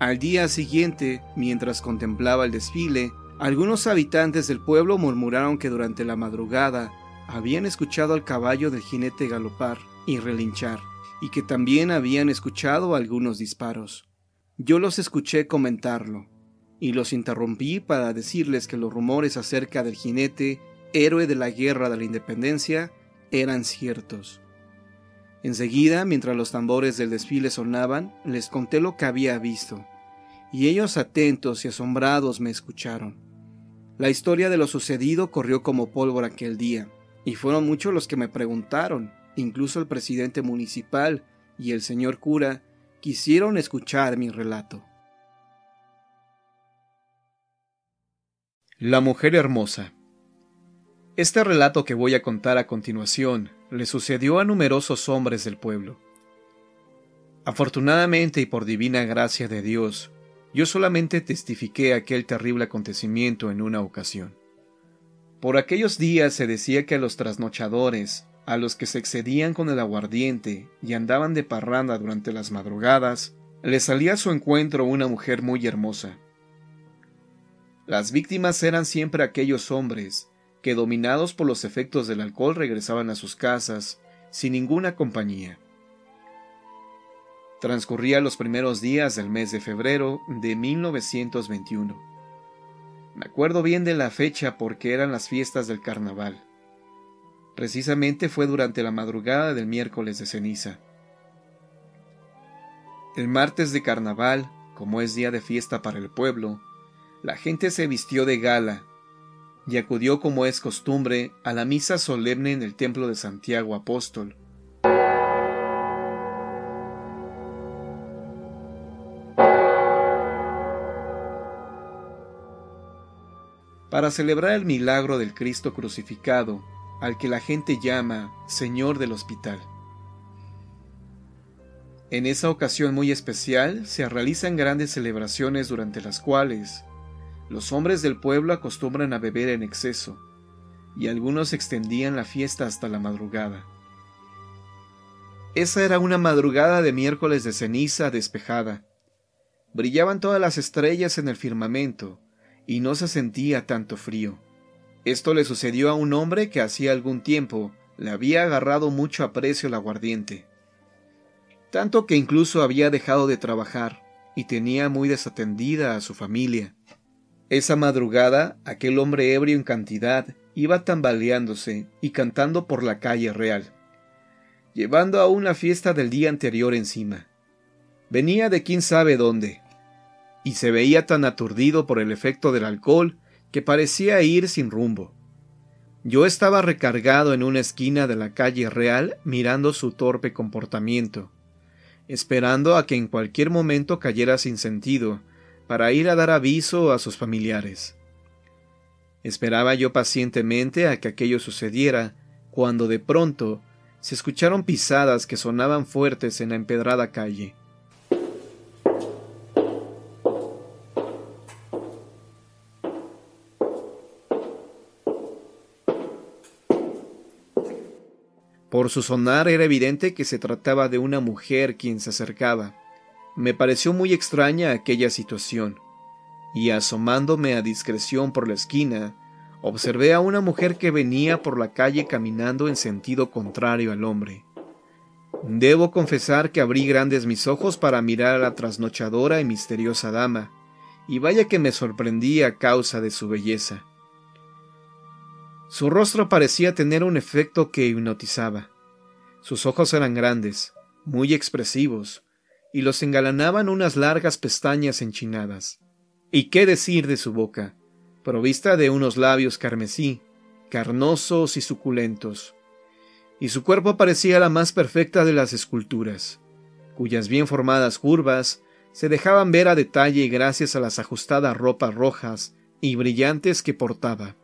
Al día siguiente, mientras contemplaba el desfile, algunos habitantes del pueblo murmuraron que durante la madrugada habían escuchado al caballo del jinete galopar y relinchar, y que también habían escuchado algunos disparos. Yo los escuché comentarlo, y los interrumpí para decirles que los rumores acerca del jinete, héroe de la guerra de la independencia, eran ciertos. Enseguida, mientras los tambores del desfile sonaban, les conté lo que había visto, y ellos atentos y asombrados me escucharon. La historia de lo sucedido corrió como pólvora aquel día, y fueron muchos los que me preguntaron, incluso el presidente municipal y el señor cura quisieron escuchar mi relato. La mujer hermosa. Este relato que voy a contar a continuación le sucedió a numerosos hombres del pueblo. Afortunadamente y por divina gracia de Dios, yo solamente testifiqué aquel terrible acontecimiento en una ocasión. Por aquellos días se decía que a los trasnochadores, a los que se excedían con el aguardiente y andaban de parranda durante las madrugadas, les salía a su encuentro una mujer muy hermosa. Las víctimas eran siempre aquellos hombres que, dominados por los efectos del alcohol, regresaban a sus casas sin ninguna compañía. Transcurría los primeros días del mes de febrero de 1921. Me acuerdo bien de la fecha porque eran las fiestas del carnaval. Precisamente fue durante la madrugada del miércoles de ceniza. El martes de carnaval, como es día de fiesta para el pueblo, la gente se vistió de gala y acudió como es costumbre a la misa solemne en el templo de Santiago Apóstol, para celebrar el milagro del Cristo crucificado, al que la gente llama Señor del Hospital. En esa ocasión muy especial se realizan grandes celebraciones durante las cuales los hombres del pueblo acostumbran a beber en exceso, y algunos extendían la fiesta hasta la madrugada. Esa era una madrugada de miércoles de ceniza despejada. Brillaban todas las estrellas en el firmamento, y no se sentía tanto frío. Esto le sucedió a un hombre que hacía algún tiempo le había agarrado mucho aprecio al aguardiente, tanto que incluso había dejado de trabajar y tenía muy desatendida a su familia. Esa madrugada aquel hombre ebrio en cantidad iba tambaleándose y cantando por la calle real, llevando aún la fiesta del día anterior encima. Venía de quién sabe dónde, y se veía tan aturdido por el efecto del alcohol que parecía ir sin rumbo. Yo estaba recargado en una esquina de la calle real mirando su torpe comportamiento, esperando a que en cualquier momento cayera sin sentido para ir a dar aviso a sus familiares. Esperaba yo pacientemente a que aquello sucediera, cuando de pronto se escucharon pisadas que sonaban fuertes en la empedrada calle. Por su sonar era evidente que se trataba de una mujer quien se acercaba. Me pareció muy extraña aquella situación, y asomándome a discreción por la esquina, observé a una mujer que venía por la calle caminando en sentido contrario al hombre. Debo confesar que abrí grandes mis ojos para mirar a la trasnochadora y misteriosa dama, y vaya que me sorprendí a causa de su belleza. Su rostro parecía tener un efecto que hipnotizaba. Sus ojos eran grandes, muy expresivos, y los engalanaban unas largas pestañas enchinadas. ¿Y qué decir de su boca? provista de unos labios carmesí, carnosos y suculentos, y su cuerpo parecía la más perfecta de las esculturas, cuyas bien formadas curvas se dejaban ver a detalle gracias a las ajustadas ropas rojas y brillantes que portaba.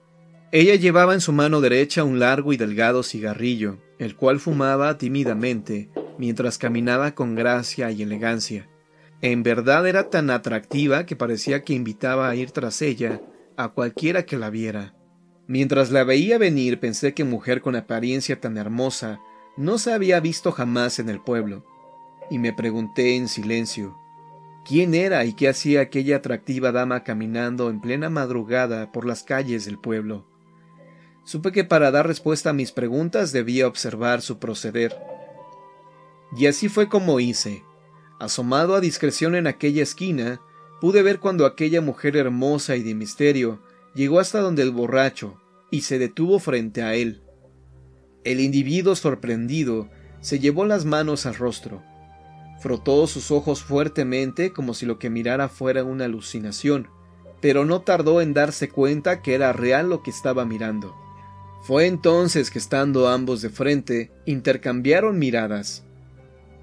Ella llevaba en su mano derecha un largo y delgado cigarrillo, el cual fumaba tímidamente mientras caminaba con gracia y elegancia. En verdad era tan atractiva que parecía que invitaba a ir tras ella a cualquiera que la viera. Mientras la veía venir pensé que mujer con apariencia tan hermosa no se había visto jamás en el pueblo, y me pregunté en silencio quién era y qué hacía aquella atractiva dama caminando en plena madrugada por las calles del pueblo. Supe que para dar respuesta a mis preguntas debía observar su proceder. Y así fue como hice. Asomado a discreción en aquella esquina, pude ver cuando aquella mujer hermosa y de misterio llegó hasta donde el borracho y se detuvo frente a él. El individuo sorprendido se llevó las manos al rostro, frotó sus ojos fuertemente como si lo que mirara fuera una alucinación, pero no tardó en darse cuenta que era real lo que estaba mirando. Fue entonces que estando ambos de frente, intercambiaron miradas.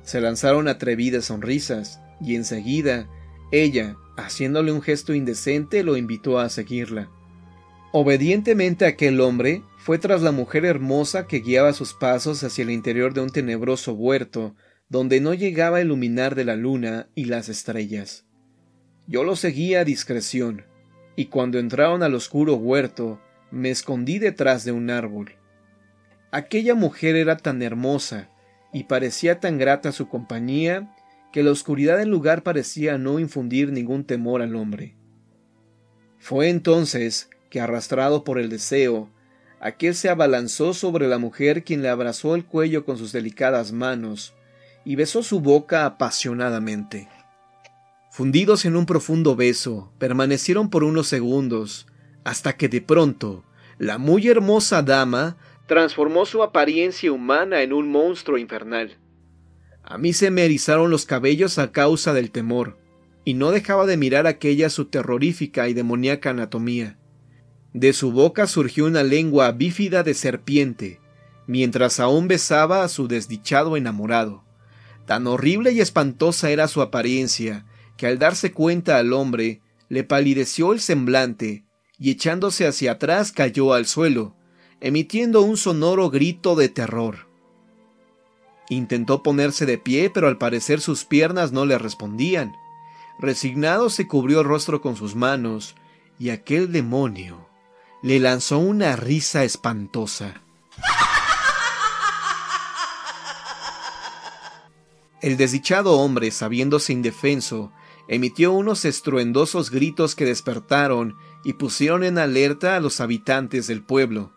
Se lanzaron atrevidas sonrisas, y enseguida, ella, haciéndole un gesto indecente, lo invitó a seguirla. Obedientemente aquel hombre fue tras la mujer hermosa que guiaba sus pasos hacia el interior de un tenebroso huerto, donde no llegaba el luminar de la luna y las estrellas. Yo lo seguía a discreción, y cuando entraron al oscuro huerto, me escondí detrás de un árbol. Aquella mujer era tan hermosa y parecía tan grata su compañía que la oscuridad del lugar parecía no infundir ningún temor al hombre. Fue entonces que arrastrado por el deseo, aquel se abalanzó sobre la mujer quien le abrazó el cuello con sus delicadas manos y besó su boca apasionadamente. Fundidos en un profundo beso, permanecieron por unos segundos, hasta que de pronto la muy hermosa dama transformó su apariencia humana en un monstruo infernal. A mí se me erizaron los cabellos a causa del temor, y no dejaba de mirar aquella su terrorífica y demoníaca anatomía. De su boca surgió una lengua bífida de serpiente, mientras aún besaba a su desdichado enamorado. Tan horrible y espantosa era su apariencia, que al darse cuenta al hombre, le palideció el semblante, y echándose hacia atrás cayó al suelo, emitiendo un sonoro grito de terror. Intentó ponerse de pie, pero al parecer sus piernas no le respondían. Resignado se cubrió el rostro con sus manos, y aquel demonio, le lanzó una risa espantosa. El desdichado hombre, sabiéndose indefenso, emitió unos estruendosos gritos que despertaron y pusieron en alerta a los habitantes del pueblo.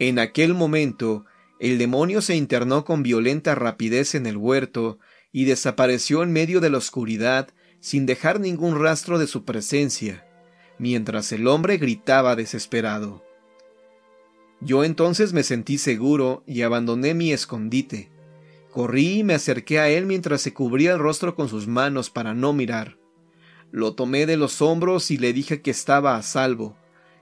En aquel momento, el demonio se internó con violenta rapidez en el huerto y desapareció en medio de la oscuridad sin dejar ningún rastro de su presencia mientras el hombre gritaba desesperado. Yo entonces me sentí seguro y abandoné mi escondite. Corrí y me acerqué a él mientras se cubría el rostro con sus manos para no mirar. Lo tomé de los hombros y le dije que estaba a salvo,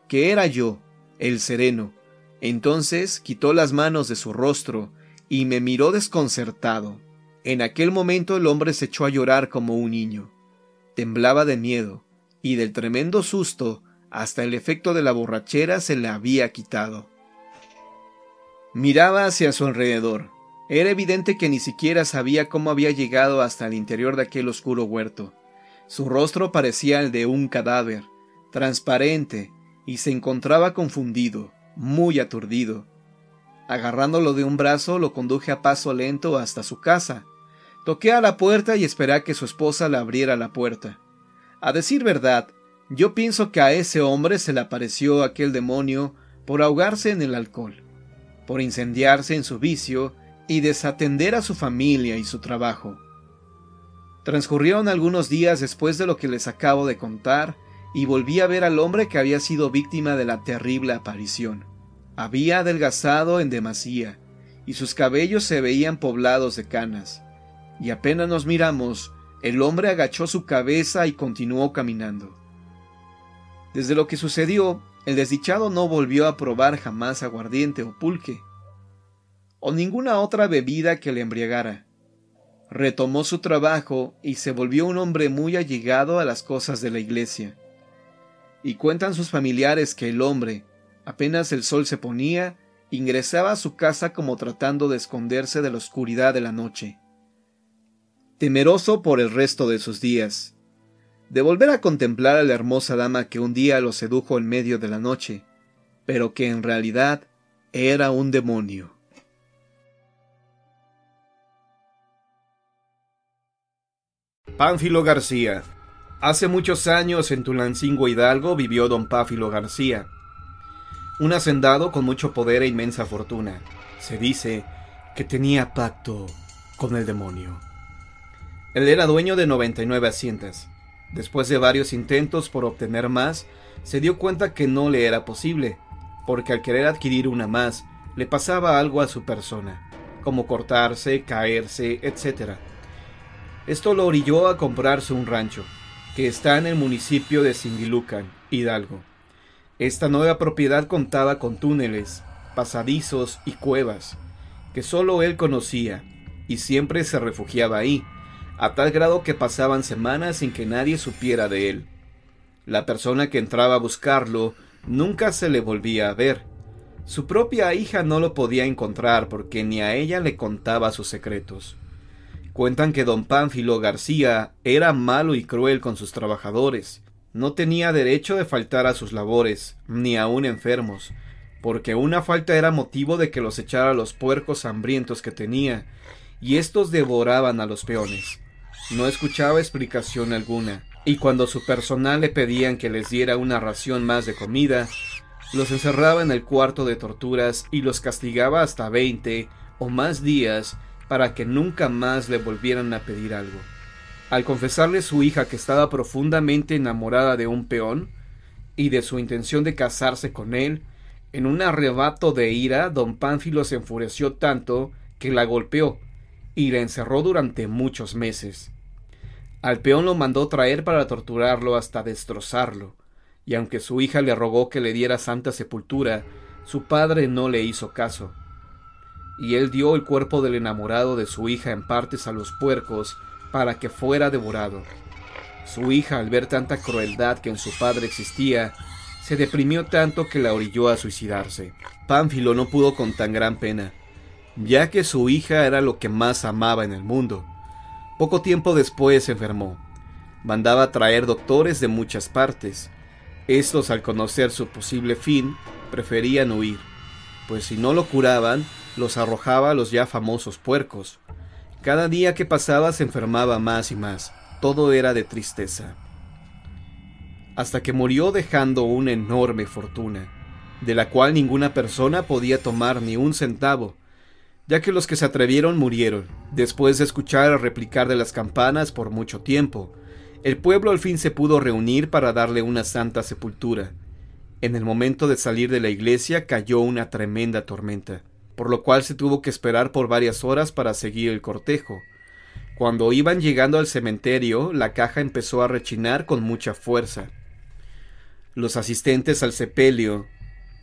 que era yo, el sereno. Entonces quitó las manos de su rostro y me miró desconcertado. En aquel momento el hombre se echó a llorar como un niño. Temblaba de miedo y del tremendo susto hasta el efecto de la borrachera se le había quitado. Miraba hacia su alrededor. Era evidente que ni siquiera sabía cómo había llegado hasta el interior de aquel oscuro huerto. Su rostro parecía el de un cadáver, transparente, y se encontraba confundido, muy aturdido. Agarrándolo de un brazo, lo conduje a paso lento hasta su casa. Toqué a la puerta y esperé a que su esposa le abriera la puerta. A decir verdad, yo pienso que a ese hombre se le apareció aquel demonio por ahogarse en el alcohol, por incendiarse en su vicio y desatender a su familia y su trabajo. Transcurrieron algunos días después de lo que les acabo de contar, y volví a ver al hombre que había sido víctima de la terrible aparición. Había adelgazado en demasía, y sus cabellos se veían poblados de canas. Y apenas nos miramos, el hombre agachó su cabeza y continuó caminando. Desde lo que sucedió, el desdichado no volvió a probar jamás aguardiente o pulque, o ninguna otra bebida que le embriagara. Retomó su trabajo y se volvió un hombre muy allegado a las cosas de la iglesia. Y cuentan sus familiares que el hombre, apenas el sol se ponía, ingresaba a su casa como tratando de esconderse de la oscuridad de la noche. Temeroso por el resto de sus días, de volver a contemplar a la hermosa dama que un día lo sedujo en medio de la noche, pero que en realidad era un demonio. Pánfilo García. Hace muchos años en Tulancingo Hidalgo vivió don Pánfilo García, un hacendado con mucho poder e inmensa fortuna. Se dice que tenía pacto con el demonio. Él era dueño de 99 haciendas. Después de varios intentos por obtener más, se dio cuenta que no le era posible, porque al querer adquirir una más, le pasaba algo a su persona, como cortarse, caerse, etc. Esto lo orilló a comprarse un rancho, que está en el municipio de Singilucan, Hidalgo. Esta nueva propiedad contaba con túneles, pasadizos y cuevas, que solo él conocía, y siempre se refugiaba ahí, a tal grado que pasaban semanas sin que nadie supiera de él. La persona que entraba a buscarlo nunca se le volvía a ver. Su propia hija no lo podía encontrar porque ni a ella le contaba sus secretos. Cuentan que don Pánfilo García era malo y cruel con sus trabajadores. No tenía derecho de faltar a sus labores, ni aun enfermos, porque una falta era motivo de que los echara los puercos hambrientos que tenía, y éstos devoraban a los peones. No escuchaba explicación alguna, y cuando su personal le pedían que les diera una ración más de comida, los encerraba en el cuarto de torturas y los castigaba hasta veinte o más días para que nunca más le volvieran a pedir algo. Al confesarle su hija que estaba profundamente enamorada de un peón y de su intención de casarse con él, en un arrebato de ira, don Pánfilo se enfureció tanto que la golpeó y la encerró durante muchos meses. Al peón lo mandó traer para torturarlo hasta destrozarlo, y aunque su hija le rogó que le diera santa sepultura, su padre no le hizo caso y él dio el cuerpo del enamorado de su hija en partes a los puercos para que fuera devorado. Su hija, al ver tanta crueldad que en su padre existía, se deprimió tanto que la orilló a suicidarse. Pánfilo no pudo con tan gran pena, ya que su hija era lo que más amaba en el mundo. Poco tiempo después se enfermó. Mandaba traer doctores de muchas partes. Estos, al conocer su posible fin, preferían huir, pues si no lo curaban, los arrojaba a los ya famosos puercos. Cada día que pasaba se enfermaba más y más. Todo era de tristeza. Hasta que murió dejando una enorme fortuna, de la cual ninguna persona podía tomar ni un centavo, ya que los que se atrevieron murieron, después de escuchar replicar de las campanas por mucho tiempo. El pueblo al fin se pudo reunir para darle una santa sepultura. En el momento de salir de la iglesia cayó una tremenda tormenta por lo cual se tuvo que esperar por varias horas para seguir el cortejo. Cuando iban llegando al cementerio, la caja empezó a rechinar con mucha fuerza. Los asistentes al sepelio,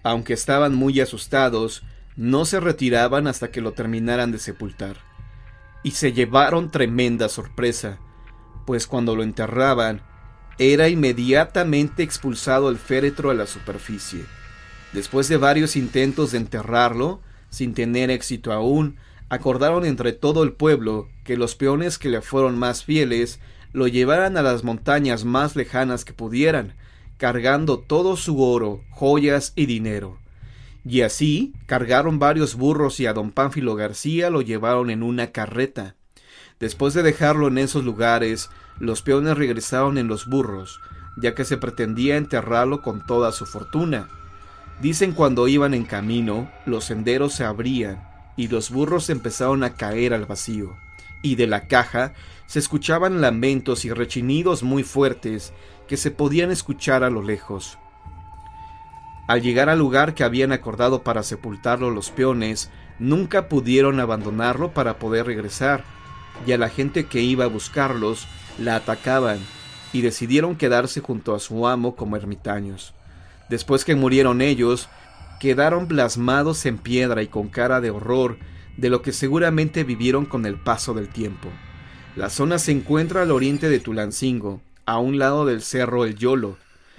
aunque estaban muy asustados, no se retiraban hasta que lo terminaran de sepultar. Y se llevaron tremenda sorpresa, pues cuando lo enterraban, era inmediatamente expulsado el féretro a la superficie. Después de varios intentos de enterrarlo, sin tener éxito aún, acordaron entre todo el pueblo que los peones que le fueron más fieles lo llevaran a las montañas más lejanas que pudieran, cargando todo su oro, joyas y dinero. Y así cargaron varios burros y a don Pánfilo García lo llevaron en una carreta. Después de dejarlo en esos lugares, los peones regresaron en los burros, ya que se pretendía enterrarlo con toda su fortuna. Dicen cuando iban en camino, los senderos se abrían y los burros empezaron a caer al vacío, y de la caja se escuchaban lamentos y rechinidos muy fuertes que se podían escuchar a lo lejos. Al llegar al lugar que habían acordado para sepultarlo los peones, nunca pudieron abandonarlo para poder regresar, y a la gente que iba a buscarlos la atacaban y decidieron quedarse junto a su amo como ermitaños. Después que murieron ellos, quedaron plasmados en piedra y con cara de horror de lo que seguramente vivieron con el paso del tiempo. La zona se encuentra al oriente de Tulancingo, a un lado del cerro El Yolo.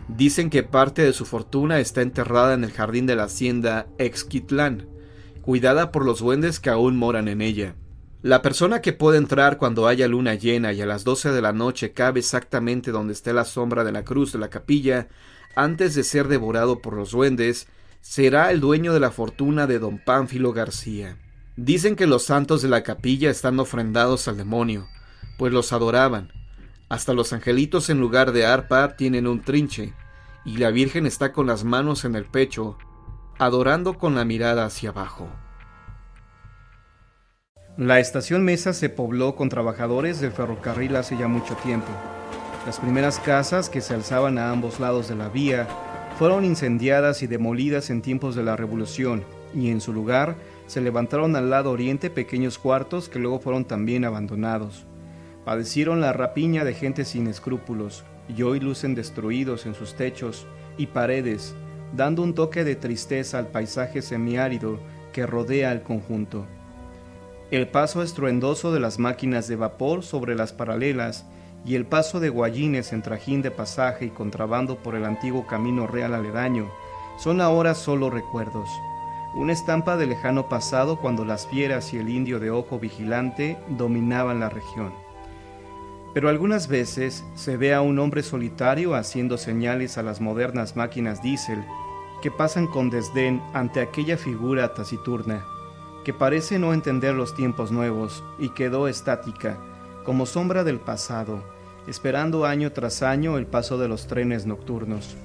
Dicen que parte de su fortuna está enterrada en el jardín de la hacienda Exquitlán, cuidada por los duendes que aún moran en ella. La persona que puede entrar cuando haya luna llena y a las doce de la noche cabe exactamente donde esté la sombra de la cruz de la capilla, antes de ser devorado por los duendes, será el dueño de la fortuna de don Pánfilo García. Dicen que los santos de la capilla están ofrendados al demonio, pues los adoraban. Hasta los angelitos en lugar de arpa tienen un trinche, y la Virgen está con las manos en el pecho, adorando con la mirada hacia abajo. La estación Mesa se pobló con trabajadores del ferrocarril hace ya mucho tiempo. Las primeras casas que se alzaban a ambos lados de la vía fueron incendiadas y demolidas en tiempos de la Revolución, y en su lugar se levantaron al lado oriente pequeños cuartos que luego fueron también abandonados. Padecieron la rapiña de gente sin escrúpulos, y hoy lucen destruidos en sus techos y paredes, dando un toque de tristeza al paisaje semiárido que rodea el conjunto. El paso estruendoso de las máquinas de vapor sobre las paralelas y el paso de guayines en trajín de pasaje y contrabando por el antiguo camino real aledaño son ahora solo recuerdos, una estampa de lejano pasado cuando las fieras y el indio de ojo vigilante dominaban la región. Pero algunas veces se ve a un hombre solitario haciendo señales a las modernas máquinas diésel que pasan con desdén ante aquella figura taciturna, que parece no entender los tiempos nuevos y quedó estática, como sombra del pasado, esperando año tras año el paso de los trenes nocturnos.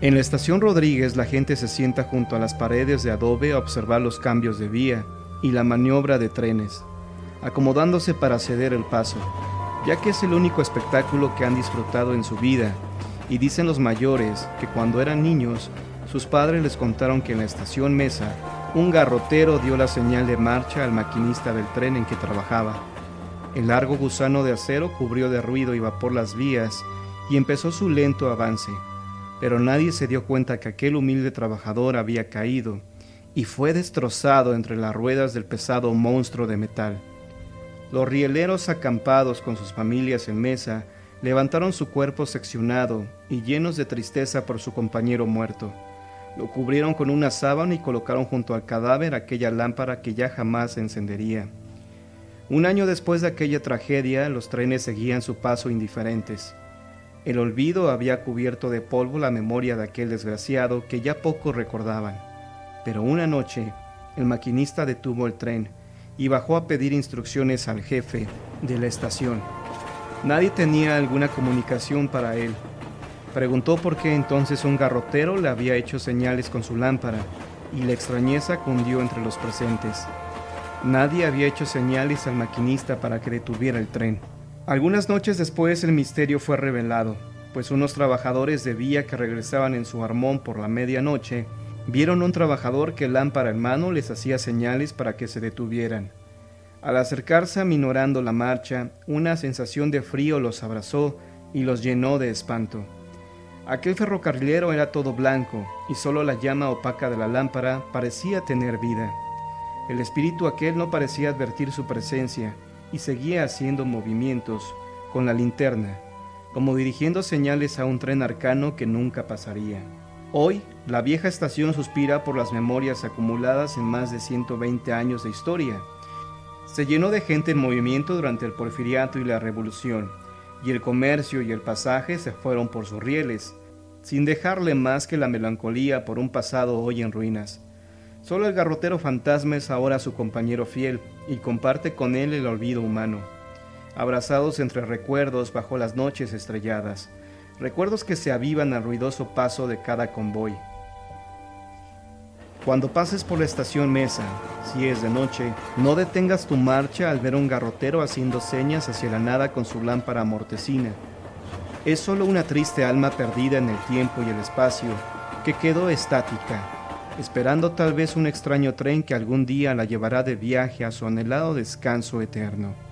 En la estación Rodríguez la gente se sienta junto a las paredes de adobe a observar los cambios de vía y la maniobra de trenes, acomodándose para ceder el paso, ya que es el único espectáculo que han disfrutado en su vida, y dicen los mayores que cuando eran niños, sus padres les contaron que en la estación Mesa, un garrotero dio la señal de marcha al maquinista del tren en que trabajaba el largo gusano de acero cubrió de ruido y vapor las vías y empezó su lento avance, pero nadie se dio cuenta que aquel humilde trabajador había caído y fue destrozado entre las ruedas del pesado monstruo de metal. Los rieleros acampados con sus familias en mesa levantaron su cuerpo seccionado y llenos de tristeza por su compañero muerto. Lo cubrieron con una sábana y colocaron junto al cadáver aquella lámpara que ya jamás se encendería. Un año después de aquella tragedia, los trenes seguían su paso indiferentes. El olvido había cubierto de polvo la memoria de aquel desgraciado que ya pocos recordaban. Pero una noche, el maquinista detuvo el tren y bajó a pedir instrucciones al jefe de la estación. Nadie tenía alguna comunicación para él. Preguntó por qué entonces un garrotero le había hecho señales con su lámpara, y la extrañeza cundió entre los presentes. Nadie había hecho señales al maquinista para que detuviera el tren. Algunas noches después el misterio fue revelado, pues unos trabajadores de vía que regresaban en su armón por la medianoche vieron un trabajador que lámpara en mano les hacía señales para que se detuvieran. Al acercarse aminorando la marcha, una sensación de frío los abrazó y los llenó de espanto. Aquel ferrocarrilero era todo blanco y solo la llama opaca de la lámpara parecía tener vida. El espíritu aquel no parecía advertir su presencia y seguía haciendo movimientos con la linterna, como dirigiendo señales a un tren arcano que nunca pasaría. Hoy, la vieja estación suspira por las memorias acumuladas en más de 120 años de historia. Se llenó de gente en movimiento durante el porfiriato y la revolución, y el comercio y el pasaje se fueron por sus rieles, sin dejarle más que la melancolía por un pasado hoy en ruinas. Solo el garrotero fantasma es ahora su compañero fiel y comparte con él el olvido humano. Abrazados entre recuerdos bajo las noches estrelladas, recuerdos que se avivan al ruidoso paso de cada convoy. Cuando pases por la estación Mesa, si es de noche, no detengas tu marcha al ver a un garrotero haciendo señas hacia la nada con su lámpara mortecina. Es solo una triste alma perdida en el tiempo y el espacio, que quedó estática, esperando tal vez un extraño tren que algún día la llevará de viaje a su anhelado descanso eterno.